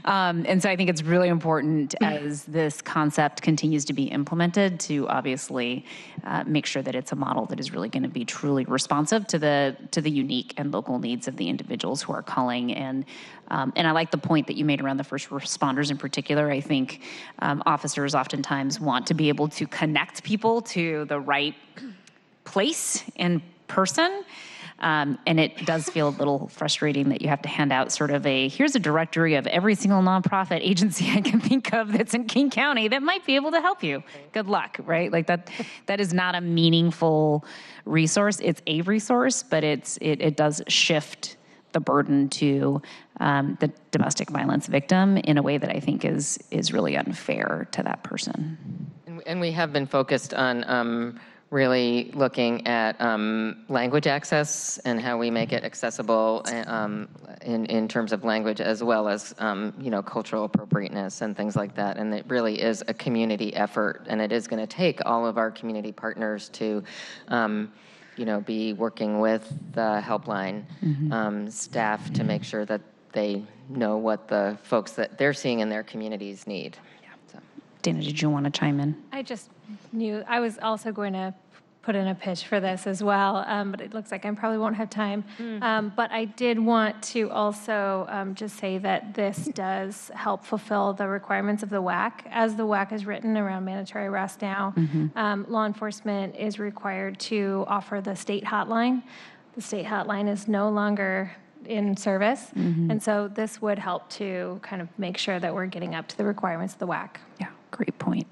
um, and so I think it's really important as this concept continues to be implemented to obviously uh, make sure that it's a model that is really going to be truly responsive to the to the unique and local needs of the individuals who are calling and um, and I like the point that you made around the first responders in particular. I think um, officers oftentimes want to be able to connect people to the right place and person. Um, and it does feel a little frustrating that you have to hand out sort of a here's a directory of every single nonprofit agency I can think of that's in King County that might be able to help you. Good luck, right? Like that that is not a meaningful resource. It's a resource, but it's it, it does shift the burden to um, the domestic violence victim in a way that I think is is really unfair to that person. And- And we have been focused on um, really looking at um, language access and how we make it accessible um, in, in terms of language as well as, um, you know, cultural appropriateness and things like that. And it really is a community effort, and it is going to take all of our community partners to, um, you know, be working with the helpline um, staff to make sure that they know what the folks that they're seeing in their communities need. So. Dana, did you want to chime in? I just knew, I was also going to put in a pitch for this as well, um, but it looks like I probably won't have time. Um, But I did want to also um, just say that this does help fulfill the requirements of the WAC. As the WAC is written around mandatory arrest now, um, law enforcement is required to offer the state hotline. The state hotline is no longer in service, and so this would help to kind of make sure that we're getting up to the requirements of the WAC. Yeah, great point.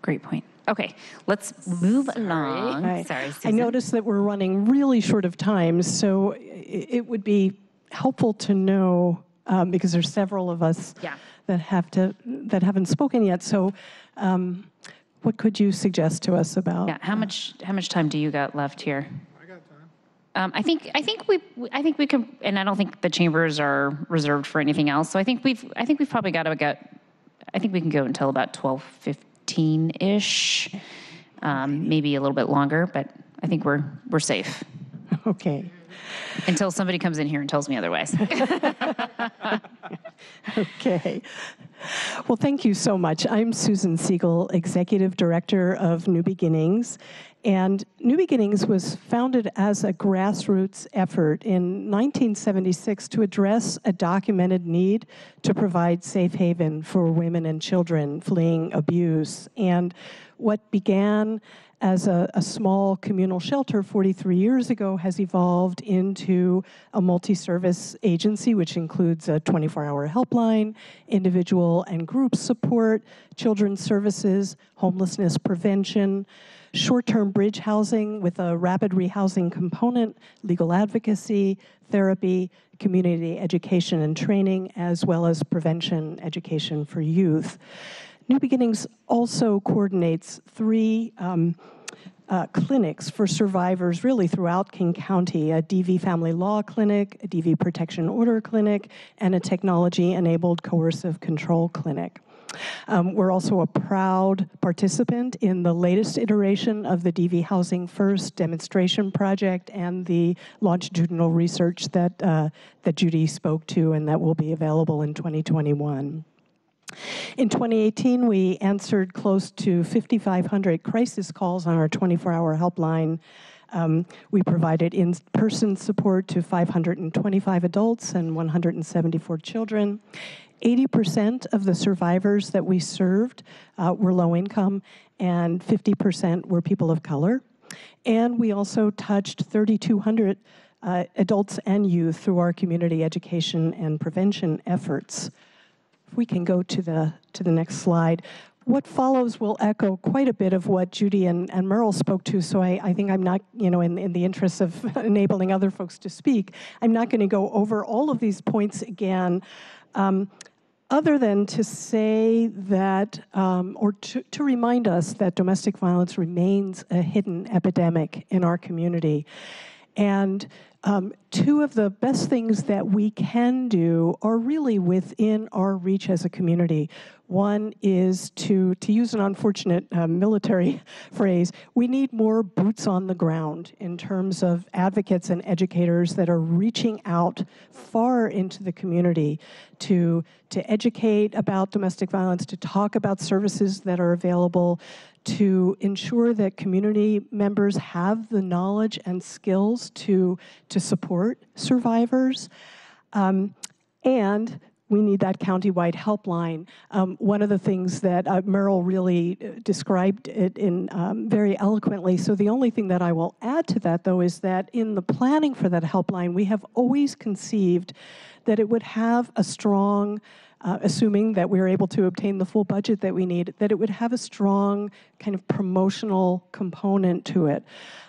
Great point. Okay, let's move along. Hi. Sorry, I noticed that we're running really short of time, so it would be helpful to know, um, because there's several of us Yeah. that have to, that haven't spoken yet, so um, what could you suggest to us about? Yeah, how much how much time do you got left here? I got time. Um, I think I think we I think we can, and I don't think the chambers are reserved for anything else. So I think we've I think we've probably got to get. I think we can go until about twelve fifteen ish, um, maybe a little bit longer, but I think we're we're safe Okay, until somebody comes in here and tells me otherwise. okay. Well, thank you so much. I'm Susan Siegel, Executive Director of New Beginnings. And New Beginnings was founded as a grassroots effort in 1976 to address a documented need to provide safe haven for women and children fleeing abuse. And what began as a, a small communal shelter 43 years ago has evolved into a multi service agency, which includes a 24 hour helpline, individual and group support, children's services, homelessness prevention, short term bridge housing with a rapid rehousing component, legal advocacy, therapy, community education and training, as well as prevention education for youth. New Beginnings also coordinates three um, uh, clinics for survivors really throughout King County a DV Family Law Clinic, a DV Protection Order Clinic, and a technology enabled coercive control clinic. Um, we're also a proud participant in the latest iteration of the DV Housing First demonstration project and the longitudinal research that, uh, that Judy spoke to and that will be available in 2021. In 2018, we answered close to 5,500 crisis calls on our 24 hour helpline. Um, we provided in person support to 525 adults and 174 children. 80% of the survivors that we served uh, were low income, and 50% were people of color. And we also touched 3,200 uh, adults and youth through our community education and prevention efforts. If we can go to the, to the next slide. What follows will echo quite a bit of what Judy and, and Merril spoke to, so I, I think I'm not, you know, in, in the interest of enabling other folks to speak, I'm not going to go over all of these points again. Um, other than to say that, um, or to, to remind us that domestic violence remains a hidden epidemic in our community. And um, two of the best things that we can do are really within our reach as a community. One is to, to use an unfortunate uh, military phrase, we need more boots on the ground in terms of advocates and educators that are reaching out far into the community to, to educate about domestic violence, to talk about services that are available, to ensure that community members have the knowledge and skills to, to support survivors. Um, and we need that countywide helpline. Um, one of the things that uh, Merril really uh, described it in um, very eloquently. So the only thing that I will add to that, though, is that in the planning for that helpline, we have always conceived that it would have a strong uh, assuming that we're able to obtain the full budget that we need, that it would have a strong kind of promotional component to it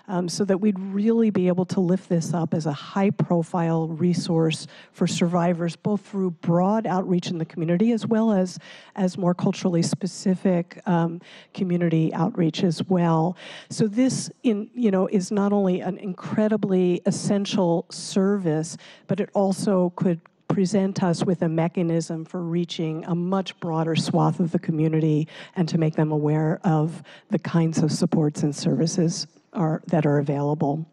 um, so that we'd really be able to lift this up as a high profile resource for survivors, both through broad outreach in the community as well as, as more culturally specific um, community outreach as well. So this in, you know, is not only an incredibly essential service, but it also could present us with a mechanism for reaching a much broader swath of the community and to make them aware of the kinds of supports and services are, that are available.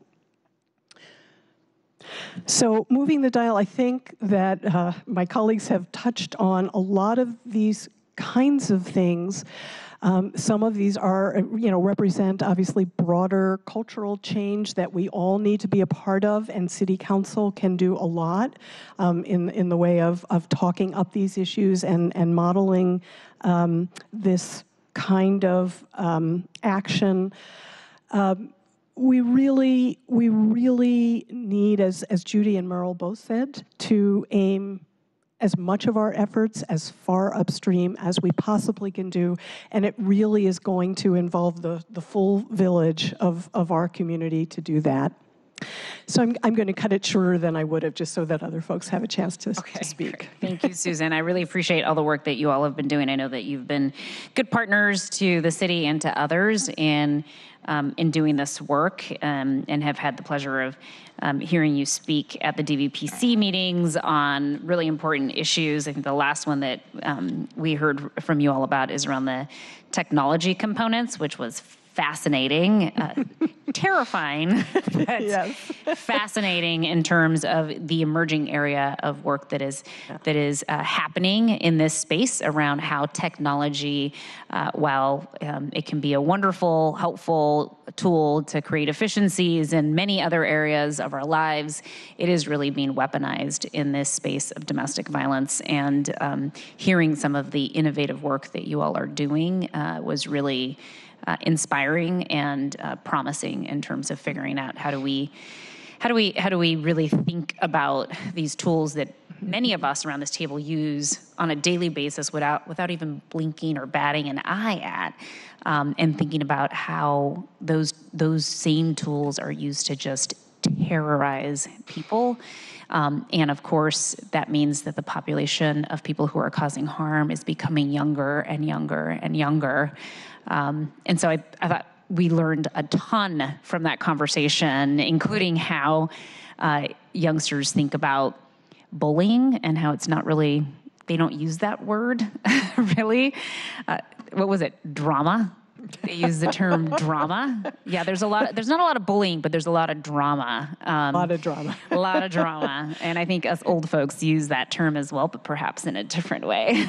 So, moving the dial, I think that uh, my colleagues have touched on a lot of these kinds of things. Um, some of these are, you know, represent obviously broader cultural change that we all need to be a part of, and City Council can do a lot um, in in the way of of talking up these issues and and modeling um, this kind of um, action. Um, we really, we really need, as as Judy and Merril both said, to aim as much of our efforts as far upstream as we possibly can do. And it really is going to involve the, the full village of, of our community to do that. So I'm, I'm going to cut it shorter than I would have, just so that other folks have a chance to, Okay, to speak. great. Thank you, Susan. I really appreciate all the work that you all have been doing. I know that you've been good partners to the city and to others in um, in doing this work, um, and have had the pleasure of um, hearing you speak at the DVPC meetings on really important issues. I think the last one that um, we heard from you all about is around the technology components, which was fascinating, uh, terrifying, but Yes. fascinating in terms of the emerging area of work that is that is uh, happening in this space around how technology, uh, while um, it can be a wonderful, helpful tool to create efficiencies in many other areas of our lives, it is really being weaponized in this space of domestic violence. And um, hearing some of the innovative work that you all are doing uh, was really uh, inspiring and uh, promising in terms of figuring out how do we how do we how do we really think about these tools that many of us around this table use on a daily basis without without even blinking or batting an eye at um, and thinking about how those those same tools are used to just terrorize people um, and of course that means that the population of people who are causing harm is becoming younger and younger and younger um, and so I, I thought we learned a ton from that conversation, including how uh, youngsters think about bullying and how it's not really, they don't use that word really. Uh, what was it? Drama. They use the term drama. Yeah, there's a lot. There's not a lot of bullying, but there's a lot of drama. Um, A lot of drama. a lot of drama. And I think us old folks use that term as well, but perhaps in a different way.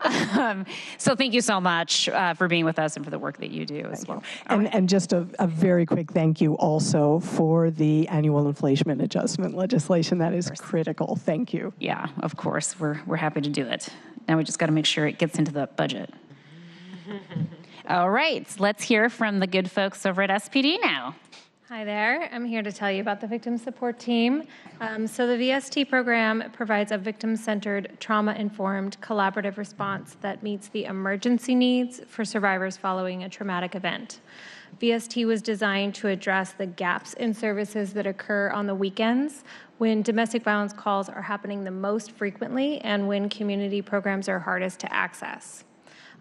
um, so thank you so much uh, for being with us and for the work that you do as well. And, and just a, a very quick thank you also for the annual inflation adjustment legislation. That is critical. Thank you. Yeah, of course. We're, we're happy to do it. Now we just got to make sure it gets into the budget. All right, let's hear from the good folks over at SPD now. Hi there. I'm here to tell you about the Victim Support Team. Um, so, the VST program provides a victim centered, trauma informed, collaborative response that meets the emergency needs for survivors following a traumatic event. VST was designed to address the gaps in services that occur on the weekends when domestic violence calls are happening the most frequently and when community programs are hardest to access.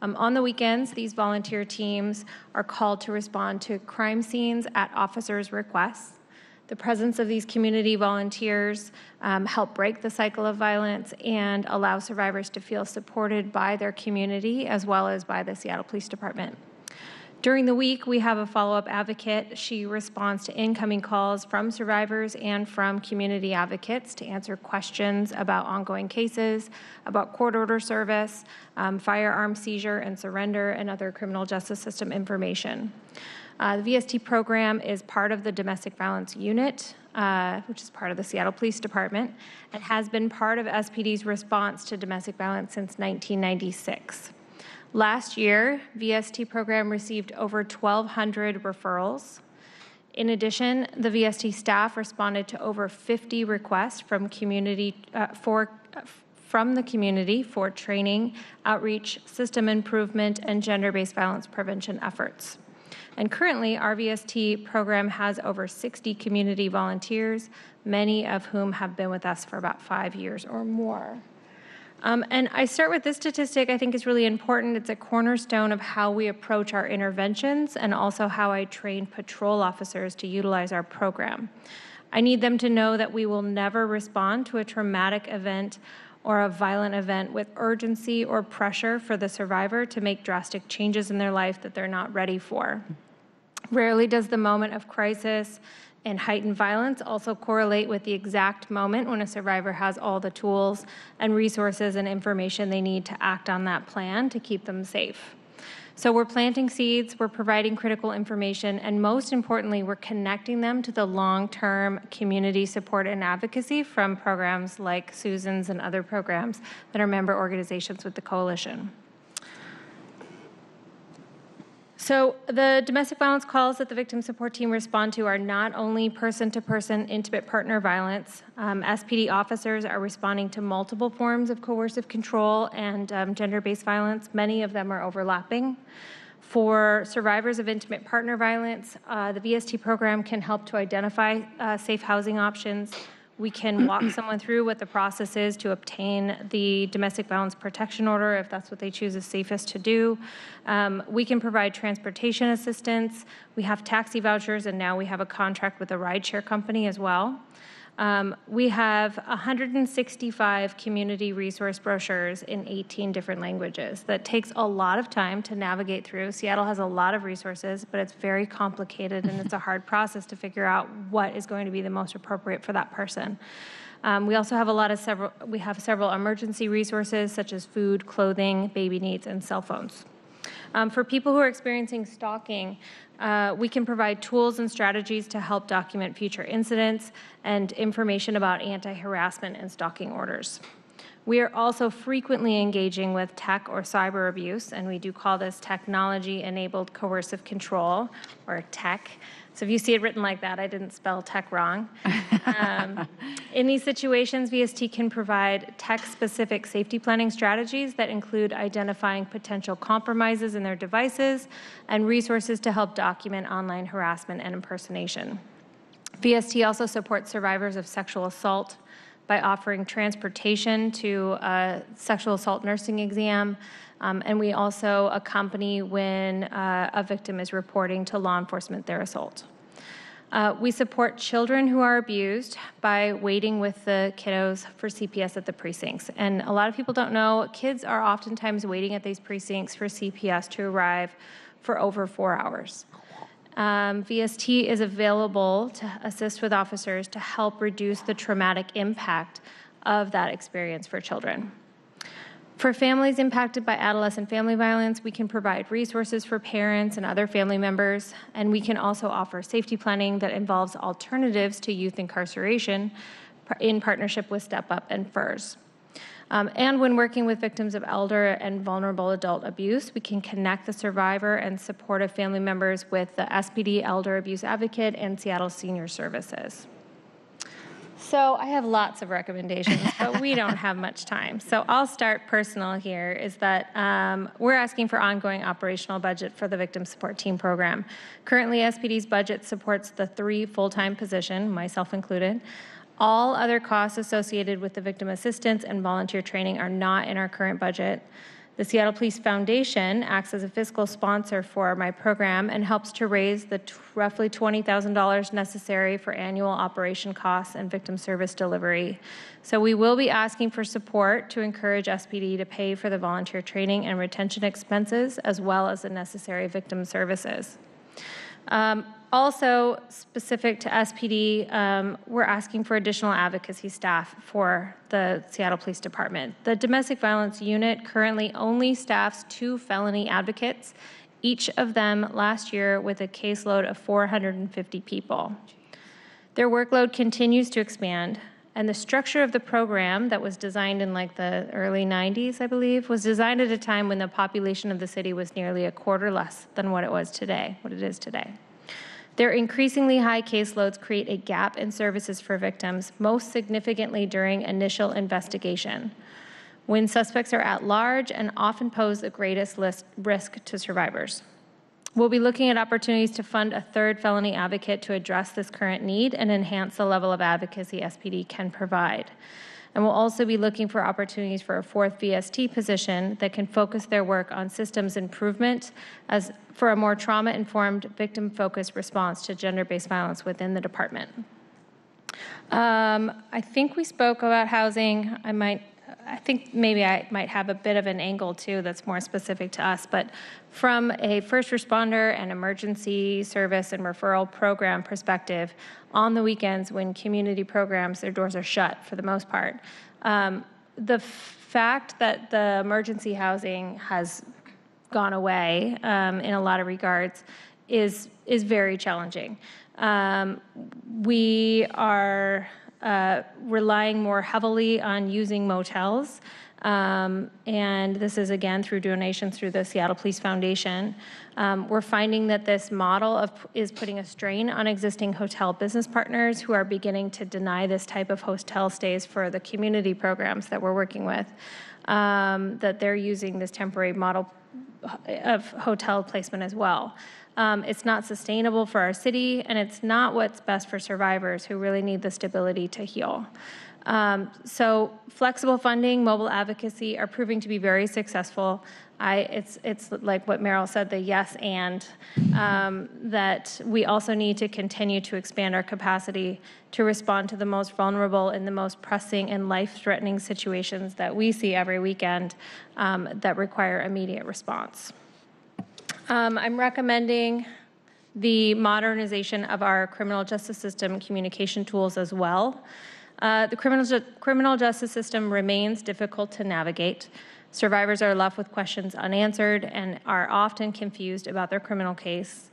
Um, on the weekends, these volunteer teams are called to respond to crime scenes at officers' requests. The presence of these community volunteers um, help break the cycle of violence and allow survivors to feel supported by their community as well as by the Seattle Police Department. During the week, we have a follow up advocate. She responds to incoming calls from survivors and from community advocates to answer questions about ongoing cases, about court order service, um, firearm seizure and surrender, and other criminal justice system information. Uh, The VST program is part of the domestic violence unit, uh, which is part of the Seattle Police Department, and has been part of SPD's response to domestic violence since 1996. Last year, VST program received over 1,200 referrals. In addition, the VST staff responded to over 50 requests from community uh, for from the community for training, outreach, system improvement, and gender-based violence prevention efforts. And currently, our VST program has over 60 community volunteers, many of whom have been with us for about five years or more. Um, and I start with this statistic, I think is really important. It's a cornerstone of how we approach our interventions and also how I train patrol officers to utilize our program. I need them to know that we will never respond to a traumatic event or a violent event with urgency or pressure for the survivor to make drastic changes in their life that they're not ready for. Rarely does the moment of crisis and heightened violence also correlate with the exact moment when a survivor has all the tools and resources and information they need to act on that plan to keep them safe. So we're planting seeds, we're providing critical information, and most importantly, we're connecting them to the long-term community support and advocacy from programs like Susan's and other programs that are member organizations with the coalition. So the domestic violence calls that the victim support team respond to are not only person-to-person intimate partner violence. Um, SPD officers are responding to multiple forms of coercive control and um, gender-based violence. Many of them are overlapping. For survivors of intimate partner violence, uh, the VST program can help to identify uh, safe housing options, we can walk someone through what the process is to obtain the domestic violence protection order if that's what they choose is safest to do. Um, we can provide transportation assistance. We have taxi vouchers, and now we have a contract with a rideshare company as well. Um, we have 165 community resource brochures in 18 different languages. That takes a lot of time to navigate through. Seattle has a lot of resources, but it's very complicated and it's a hard process to figure out what is going to be the most appropriate for that person. Um, we also have a lot of several, we have several emergency resources such as food, clothing, baby needs, and cell phones. Um, for people who are experiencing stalking, uh, we can provide tools and strategies to help document future incidents and information about anti-harassment and stalking orders. We are also frequently engaging with tech or cyber abuse, and we do call this technology-enabled coercive control, or TEC. So if you see it written like that, I didn't spell tech wrong. Um, in these situations, VST can provide tech-specific safety planning strategies that include identifying potential compromises in their devices and resources to help document online harassment and impersonation. VST also supports survivors of sexual assault by offering transportation to a sexual assault nursing exam, um, and we also accompany when uh, a victim is reporting to law enforcement their assault. Uh, we support children who are abused by waiting with the kiddos for CPS at the precincts. And a lot of people don't know, kids are oftentimes waiting at these precincts for CPS to arrive for over four hours. Um, VST is available to assist with officers to help reduce the traumatic impact of that experience for children. For families impacted by adolescent family violence, we can provide resources for parents and other family members, and we can also offer safety planning that involves alternatives to youth incarceration in partnership with Step Up and FIRS. Um, and when working with victims of elder and vulnerable adult abuse, we can connect the survivor and supportive family members with the SPD Elder Abuse Advocate and Seattle Senior Services. So I have lots of recommendations, but we don't have much time. So I'll start personal here is that um, we're asking for ongoing operational budget for the Victim Support Team program. Currently, SPD's budget supports the three full-time position, myself included. All other costs associated with the victim assistance and volunteer training are not in our current budget. The Seattle Police Foundation acts as a fiscal sponsor for my program and helps to raise the roughly $20,000 necessary for annual operation costs and victim service delivery. So we will be asking for support to encourage SPD to pay for the volunteer training and retention expenses as well as the necessary victim services. Um, also, specific to SPD, um, we're asking for additional advocacy staff for the Seattle Police Department. The domestic violence unit currently only staffs two felony advocates each of them last year with a caseload of 450 people. Their workload continues to expand, and the structure of the program that was designed in like the early 90s, I believe, was designed at a time when the population of the city was nearly a quarter less than what it was today, what it is today. Their increasingly high caseloads create a gap in services for victims, most significantly during initial investigation, when suspects are at large and often pose the greatest risk to survivors. We'll be looking at opportunities to fund a third felony advocate to address this current need and enhance the level of advocacy SPD can provide. And we'll also be looking for opportunities for a fourth VST position that can focus their work on systems improvement as for a more trauma-informed, victim-focused response to gender-based violence within the department. Um, I think we spoke about housing. I might I think maybe I might have a bit of an angle too that's more specific to us, but from a first responder and emergency service and referral program perspective, on the weekends when community programs, their doors are shut for the most part, um, the fact that the emergency housing has gone away um, in a lot of regards is is very challenging. Um, we are uh, relying more heavily on using motels. Um, and this is again through donations through the Seattle Police Foundation. Um, we're finding that this model of, is putting a strain on existing hotel business partners who are beginning to deny this type of hotel stays for the community programs that we're working with. Um, that they're using this temporary model of hotel placement as well. Um, it's not sustainable for our city, and it's not what's best for survivors who really need the stability to heal. Um, so flexible funding, mobile advocacy are proving to be very successful. I, it's, it's like what Merril said, the yes and, um, that we also need to continue to expand our capacity to respond to the most vulnerable and the most pressing and life-threatening situations that we see every weekend um, that require immediate response. Um, I'm recommending the modernization of our criminal justice system communication tools as well. Uh, the criminal, ju- criminal justice system remains difficult to navigate. Survivors are left with questions unanswered and are often confused about their criminal case.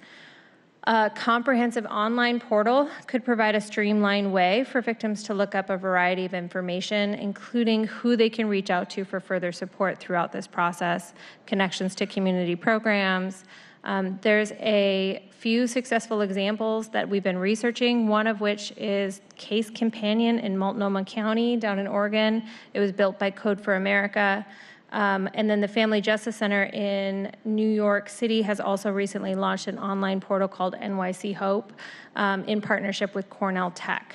A comprehensive online portal could provide a streamlined way for victims to look up a variety of information, including who they can reach out to for further support throughout this process, connections to community programs. Um, there's a few successful examples that we've been researching, one of which is Case Companion in Multnomah County down in Oregon. It was built by Code for America. Um, and then the Family Justice Center in New York City has also recently launched an online portal called NYC Hope um, in partnership with Cornell Tech.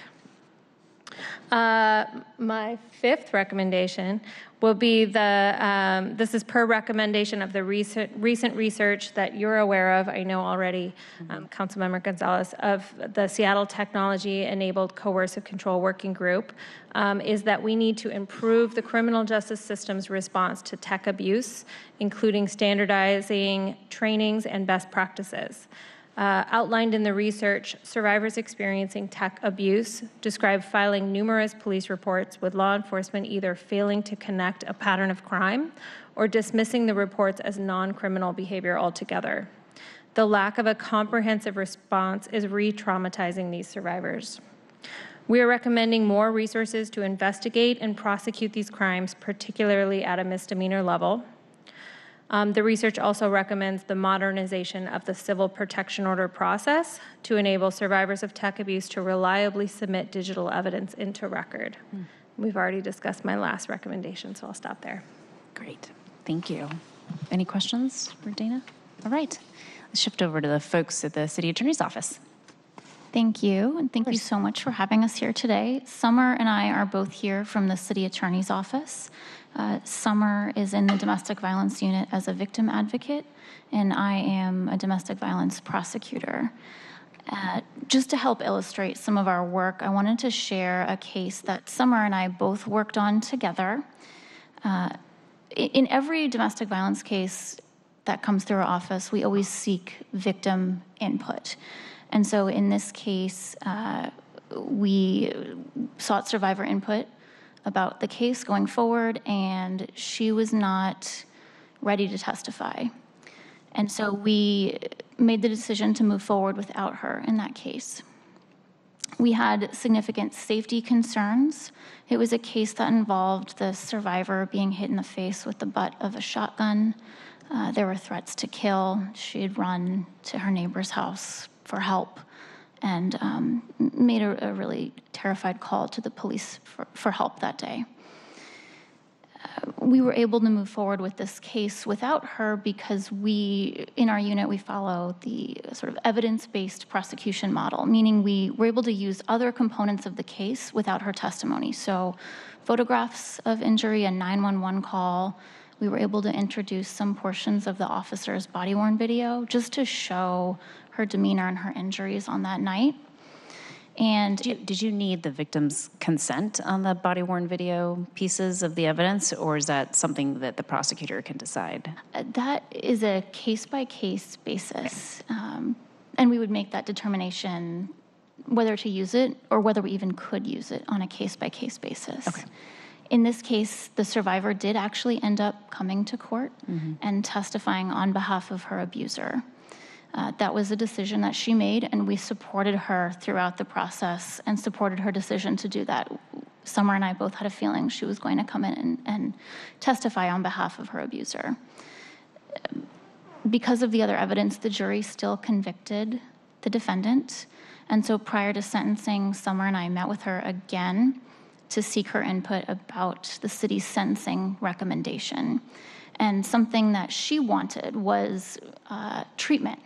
Uh, my fifth recommendation will be the, um, this is per recommendation of the recent, recent research that you're aware of, I know already, um, Councilmember Gonzalez, of the Seattle Technology Enabled Coercive Control Working Group, um, is that we need to improve the criminal justice system's response to tech abuse, including standardizing trainings and best practices. Uh, outlined in the research, survivors experiencing tech abuse describe filing numerous police reports with law enforcement either failing to connect a pattern of crime or dismissing the reports as non criminal behavior altogether. The lack of a comprehensive response is re traumatizing these survivors. We are recommending more resources to investigate and prosecute these crimes, particularly at a misdemeanor level. Um, the research also recommends the modernization of the civil protection order process to enable survivors of tech abuse to reliably submit digital evidence into record. Mm. We've already discussed my last recommendation, so I'll stop there. Great. Thank you. Any questions for Dana? All right. Let's shift over to the folks at the City Attorney's Office. Thank you, and thank you so much for having us here today. Summer and I are both here from the City Attorney's Office. Uh, Summer is in the domestic violence unit as a victim advocate, and I am a domestic violence prosecutor. Uh, just to help illustrate some of our work, I wanted to share a case that Summer and I both worked on together. Uh, in every domestic violence case that comes through our office, we always seek victim input. And so in this case, uh, we sought survivor input about the case going forward, and she was not ready to testify. And so we made the decision to move forward without her in that case. We had significant safety concerns. It was a case that involved the survivor being hit in the face with the butt of a shotgun. Uh, there were threats to kill. She had run to her neighbor's house for help and um, made a, a really terrified call to the police for, for help that day we were able to move forward with this case without her because we, in our unit, we follow the sort of evidence-based prosecution model, meaning we were able to use other components of the case without her testimony. So photographs of injury, a 911 call, we were able to introduce some portions of the officer's body-worn video just to show her demeanor and her injuries on that night. And Did you, did you need the victim's consent on the body worn video pieces of the evidence, or is that something that the prosecutor can decide? Uh, That is a case-by-case basis. Um, And we would make that determination whether to use it or whether we even could use it on a case-by-case basis. In this case, the survivor did actually end up coming to court and testifying on behalf of her abuser. Uh, That was a decision that she made, and we supported her throughout the process and supported her decision to do that. Summer and I both had a feeling she was going to come in and- and testify on behalf of her abuser because of the other evidence, the jury still convicted the defendant. And so prior to sentencing, Summer and I met with her again to seek her input about the city's sentencing recommendation. And something that she wanted was uh, treatment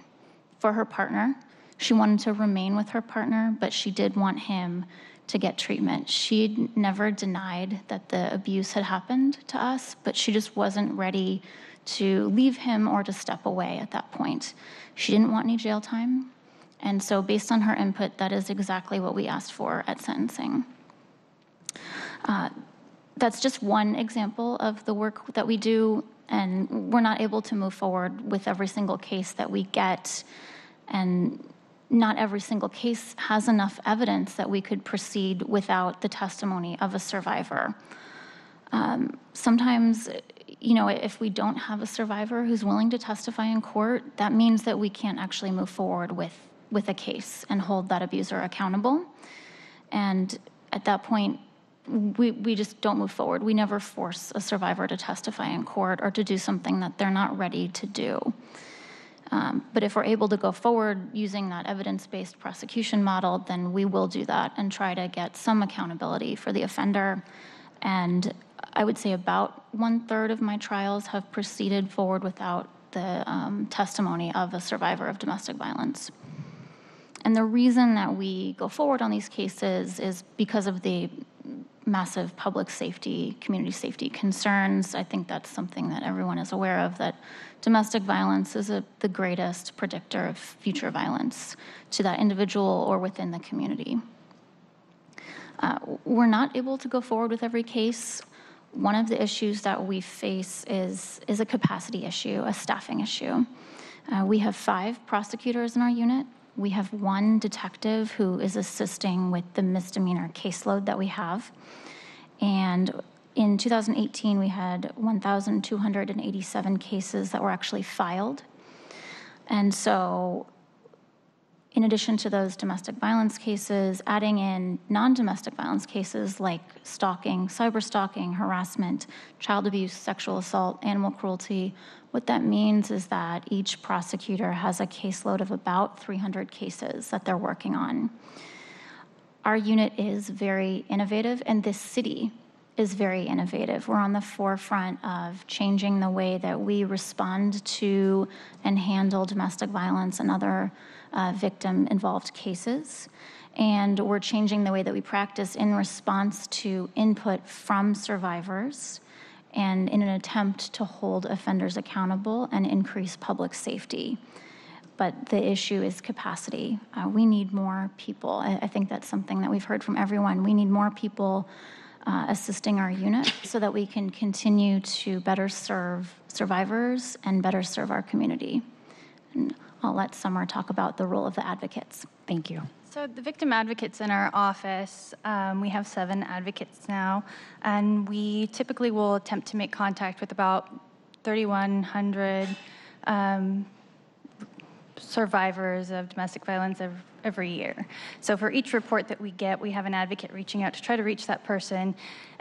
for her partner. She wanted to remain with her partner, but she did want him to get treatment. She never denied that the abuse had happened to us, but she just wasn't ready to leave him or to step away at that point. She didn't want any jail time. And so, based on her input, that is exactly what we asked for at sentencing. Uh, That's just one example of the work that we do, and we're not able to move forward with every single case that we get. And not every single case has enough evidence that we could proceed without the testimony of a survivor. Um, Sometimes, you know, if we don't have a survivor who's willing to testify in court, that means that we can't actually move forward with, with a case and hold that abuser accountable. And at that point, we, we just don't move forward. We never force a survivor to testify in court or to do something that they're not ready to do. Um, But if we're able to go forward using that evidence-based prosecution model, then we will do that and try to get some accountability for the offender. And I would say about one-third of my trials have proceeded forward without the um, testimony of a survivor of domestic violence. And the reason that we go forward on these cases is because of the massive public safety, community safety concerns. I think that's something that everyone is aware of, that domestic violence is a, the greatest predictor of future violence to that individual or within the community. Uh, We're not able to go forward with every case. One of the issues that we face is, is a capacity issue, a staffing issue. Uh, We have five prosecutors in our unit. We have one detective who is assisting with the misdemeanor caseload that we have. And in 2018, we had 1,287 cases that were actually filed. And so in addition to those domestic violence cases, adding in non-domestic violence cases like stalking, cyber stalking, harassment, child abuse, sexual assault, animal cruelty, what that means is that each prosecutor has a caseload of about 300 cases that they're working on. Our unit is very innovative, and this city is very innovative. We're on the forefront of changing the way that we respond to and handle domestic violence and other uh, victim-involved cases. And we're changing the way that we practice in response to input from survivors and in an attempt to hold offenders accountable and increase public safety. But the issue is capacity. Uh, we need more people. I, I think that's something that we've heard from everyone. We need more people uh, assisting our unit so that we can continue to better serve survivors and better serve our community. And I'll let Summer talk about the role of the advocates. Thank you. So the victim advocates in our office, um, we have seven advocates now, and we typically will attempt to make contact with about 3,100 um, survivors of domestic violence ev- every year. So for each report that we get, we have an advocate reaching out to try to reach that person.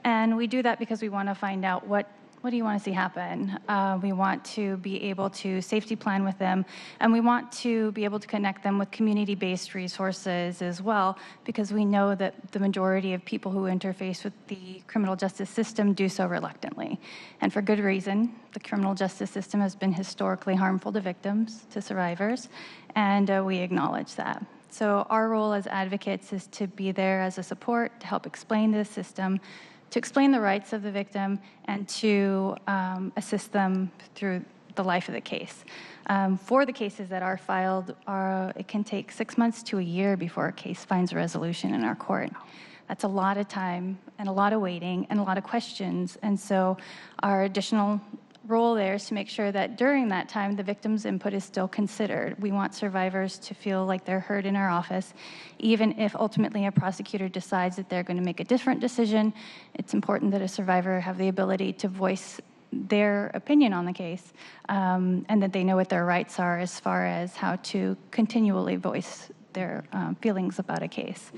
And we do that because we want to find out what what do you want to see happen? Uh, we want to be able to safety plan with them, and we want to be able to connect them with community-based resources as well, because we know that the majority of people who interface with the criminal justice system do so reluctantly, and for good reason. The criminal justice system has been historically harmful to victims, to survivors, and uh, we acknowledge that. So our role as advocates is to be there as a support to help explain this system to explain the rights of the victim and to um, assist them through the life of the case. Um, for the cases that are filed, are, it can take six months to a year before a case finds a resolution in our court. That's a lot of time and a lot of waiting and a lot of questions. And so our additional role there is to make sure that during that time the victim's input is still considered. We want survivors to feel like they're heard in our office, even if ultimately a prosecutor decides that they're going to make a different decision. It's important that a survivor have the ability to voice their opinion on the case um, and that they know what their rights are as far as how to continually voice their um, feelings about a case.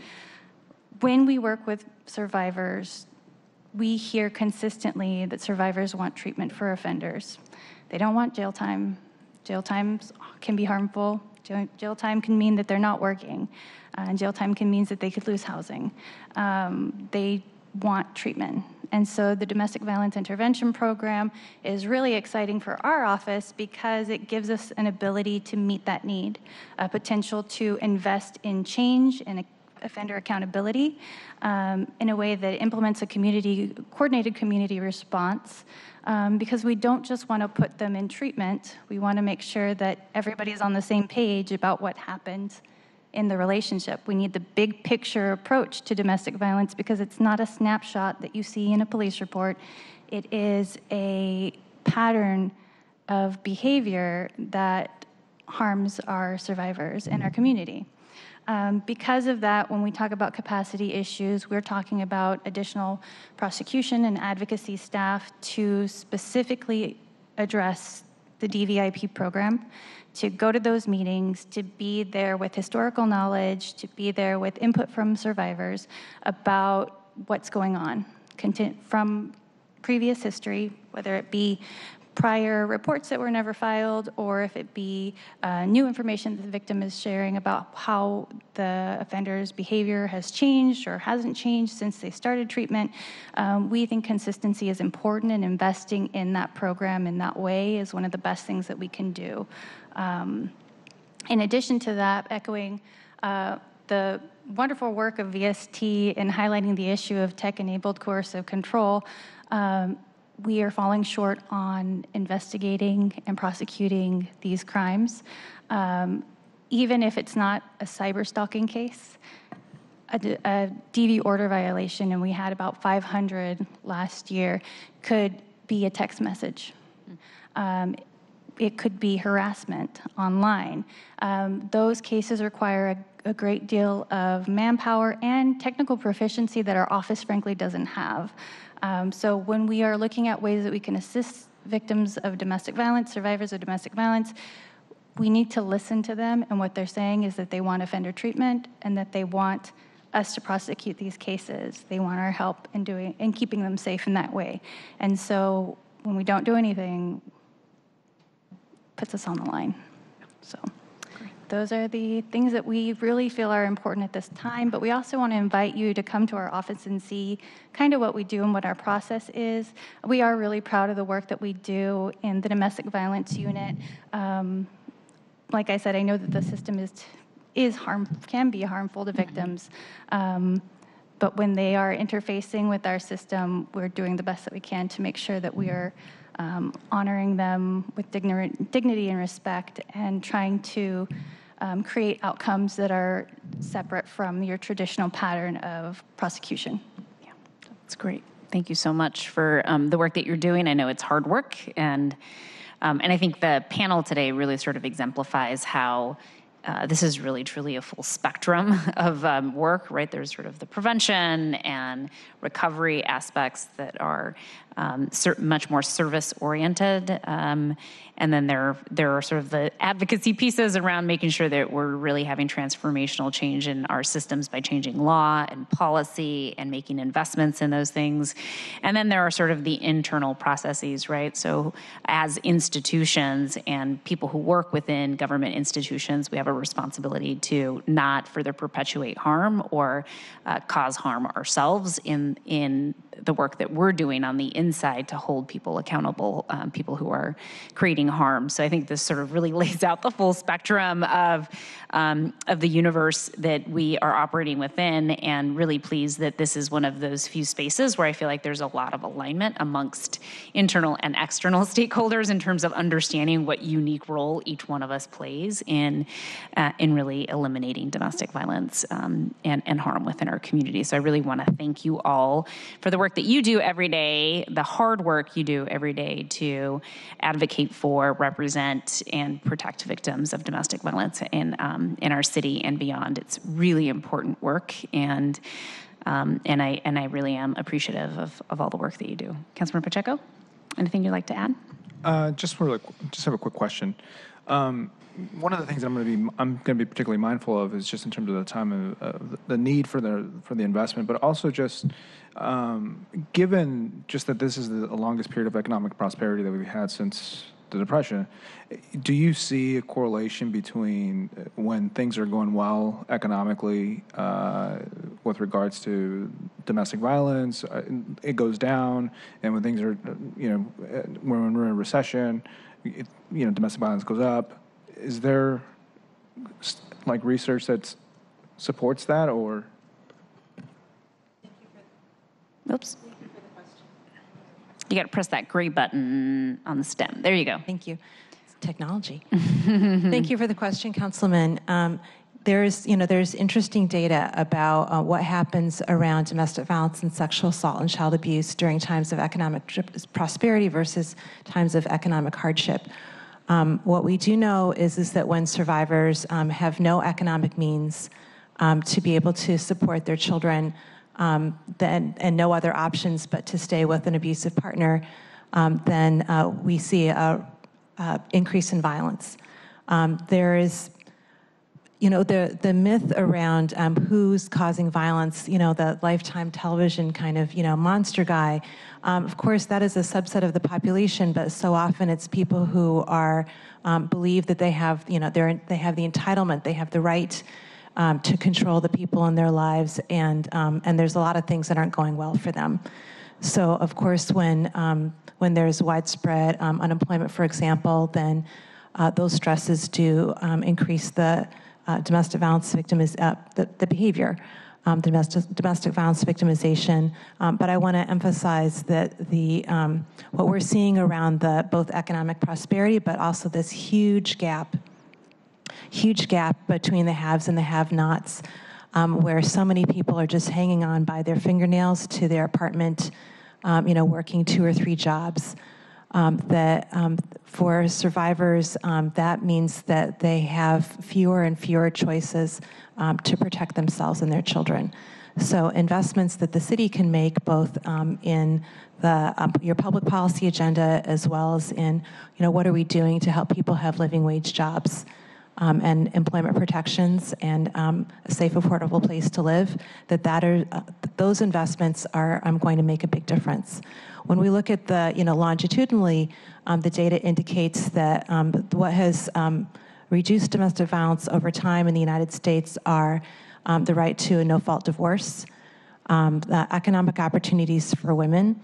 When we work with survivors, we hear consistently that survivors want treatment for offenders. They don't want jail time. Jail times can be harmful. Jail, jail time can mean that they're not working. Uh, and jail time can mean that they could lose housing. Um, they want treatment. And so the domestic violence intervention program is really exciting for our office because it gives us an ability to meet that need, a potential to invest in change and offender accountability um, in a way that implements a community coordinated community response um, because we don't just want to put them in treatment. We want to make sure that everybody's on the same page about what happened in the relationship. We need the big picture approach to domestic violence because it's not a snapshot that you see in a police report. It is a pattern of behavior that harms our survivors and our community um, because of that, when we talk about capacity issues, we're talking about additional prosecution and advocacy staff to specifically address the DVIP program, to go to those meetings, to be there with historical knowledge, to be there with input from survivors about what's going on from previous history, whether it be prior reports that were never filed, or if it be uh, new information that the victim is sharing about how the offender's behavior has changed or hasn't changed since they started treatment. Um, we think consistency is important, and investing in that program in that way is one of the best things that we can do. Um, in addition to that, echoing uh, the wonderful work of VST in highlighting the issue of tech enabled coercive control. Um, we are falling short on investigating and prosecuting these crimes. Um, even if it's not a cyber stalking case, a, a DV order violation, and we had about 500 last year, could be a text message. Um, it could be harassment online. Um, those cases require a, a, great deal of manpower and technical proficiency that our office, frankly, doesn't have. Um, so when we are looking at ways that we can assist victims of domestic violence, survivors of domestic violence, we need to listen to them, and what they're saying is that they want offender treatment and that they want us to prosecute these cases. They want our help in doing in keeping them safe in that way. And so when we don't do anything, puts us on the line. So those are the things that we really feel are important at this time, but we also want to invite you to come to our office and see kind of what we do and what our process is. We are really proud of the work that we do in the domestic violence unit. Um, like I said, I know that the system is is harm can be harmful to victims. Um, but when they are interfacing with our system, we're doing the best that we can to make sure that we are um, honoring them with dignity and respect and trying to um, create outcomes that are separate from your traditional pattern of prosecution. Yeah, that's great. Thank you so much for um, the work that you're doing. I know it's hard work, and um, and I think the panel today really sort of exemplifies how uh, this is really truly a full spectrum of um, work, right? There's sort of the prevention and recovery aspects that are um, much more service oriented. Um, and then there, there are sort of the advocacy pieces around making sure that we're really having transformational change in our systems by changing law and policy and making investments in those things. And then there are sort of the internal processes, right? So as institutions and people who work within government institutions, we have a responsibility to not further perpetuate harm or uh, cause harm ourselves in in the work that we're doing on the inside to hold people accountable, um, people who are creating harm. So I think this sort of really lays out the full spectrum of um, of the universe that we are operating within, and really pleased that this is one of those few spaces where I feel like there's a lot of alignment amongst internal and external stakeholders in terms of understanding what unique role each one of us plays in uh, in really eliminating domestic violence um, and, and harm within our community. So I really want to thank you all for the work that you do every day, the hard work you do every day to advocate for, represent, and protect victims of domestic violence in um, in our city and beyond. It's really important work, and um, and I and I really am appreciative of, of all the work that you do. Councilmember Pacheco, anything you'd like to add? Uh, just really, just have a quick question. Um, one of the things that I'm going to be I'm going to be particularly mindful of is just in terms of the time of, of the need for the for the investment, but also just um, given just that this is the longest period of economic prosperity that we've had since the depression. Do you see a correlation between uh, when things are going well economically uh, with regards to domestic violence, uh, it goes down, and when things are, you know, when we're in recession, it, you know, domestic violence goes up? Is there like research that supports that, or? Oops. You got to press that gray button on the stem. There you go. Thank you. It's technology. Thank you for the question, Councilman. Um, there's, you know, there's interesting data about uh, what happens around domestic violence and sexual assault and child abuse during times of economic prosperity versus times of economic hardship. Um, what we do know is, is that when survivors um, have no economic means um, to be able to support their children, um, then, and no other options but to stay with an abusive partner, um, then uh, we see a, a, increase in violence. Um, there is, you know, the, the myth around um, who's causing violence, you know, the lifetime television kind of, you know, monster guy. Um, of course, that is a subset of the population, but so often it's people who are um, believe that they have, you know, they they have the entitlement, they have the right um, to control the people in their lives, and um, and there's a lot of things that aren't going well for them. So, of course, when um, when there's widespread um, unemployment, for example, then uh, those stresses do increase the uh, domestic violence victim is uh, the, the behavior. Um, domestic, domestic violence victimization. Um, but I want to emphasize that the um, what we're seeing around the both economic prosperity, but also this huge gap huge gap between the haves and the have nots, um, where so many people are just hanging on by their fingernails to their apartment, um, you know, working two or three jobs. Um, that um, for survivors, um, that means that they have fewer and fewer choices um, to protect themselves and their children. So investments that the city can make, both in the um, your public policy agenda as well as in you know what are we doing to help people have living wage jobs um, and employment protections and um, a safe, affordable place to live, that, that are, uh, those investments are um, going to make a big difference. When we look at the, you know, longitudinally, um, the data indicates that um, what has um, reduced domestic violence over time in the United States are the right to a no-fault divorce, the economic opportunities for women,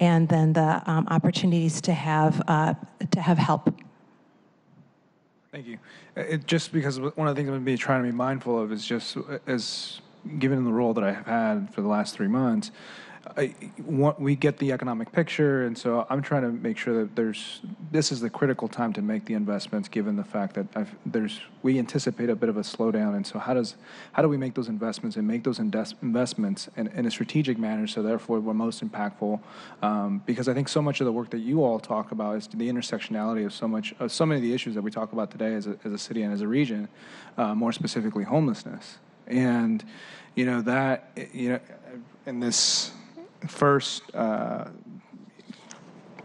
and then the opportunities to have uh, to have help Thank you. Uh, it, just because one of the things I'm going to be trying to be mindful of is just uh, as given the role that I have had for the last three months, I, we get the economic picture, and so I'm trying to make sure that there's, this is the critical time to make the investments, given the fact that I've, there's, we anticipate a bit of a slowdown, and so how does, how do we make those investments and make those investments in, in a strategic manner, so therefore we're most impactful? Um, because I think so much of the work that you all talk about is the intersectionality of so much, of so many of the issues that we talk about today as a, as a city and as a region, uh, more specifically homelessness. And, you know, that, you know, in this first uh,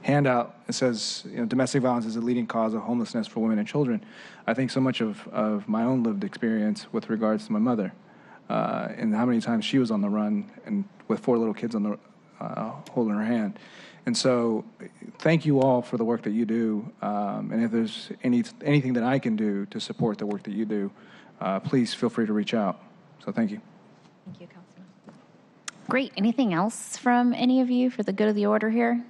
handout, it says, you know, domestic violence is a leading cause of homelessness for women and children. I think so much of, of my own lived experience with regards to my mother uh, and how many times she was on the run and with four little kids on the uh, holding her hand. And so, thank you all for the work that you do. Um, and if there's any anything that I can do to support the work that you do, uh, please feel free to reach out. So, thank you. Thank you. Great. Anything else from any of you for the good of the order here?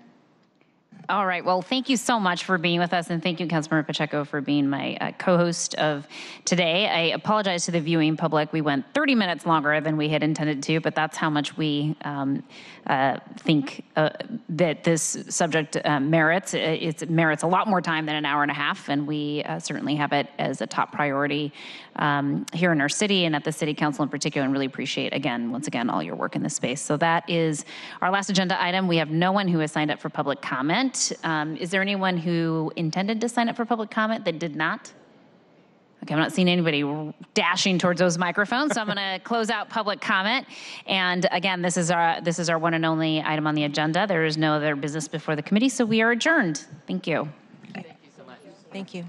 All right. Well, thank you so much for being with us, and thank you, Councilmember Pacheco, for being my uh, co-host of today. I apologize to the viewing public. We went 30 minutes longer than we had intended to, but that's how much we um, uh, think uh, that this subject uh, merits. It merits a lot more time than an hour and a half, and we uh, certainly have it as a top priority um, here in our city and at the City Council in particular, and really appreciate, again, once again, all your work in this space. So that is our last agenda item. We have no one who has signed up for public comment. Um, is there anyone who intended to sign up for public comment that did not? Okay, I'm not seeing anybody dashing towards those microphones, so I'm going to close out public comment. And again, this is our this is our one and only item on the agenda. There is no other business before the committee, so we are adjourned. Thank you. Thank you so much. Thank you.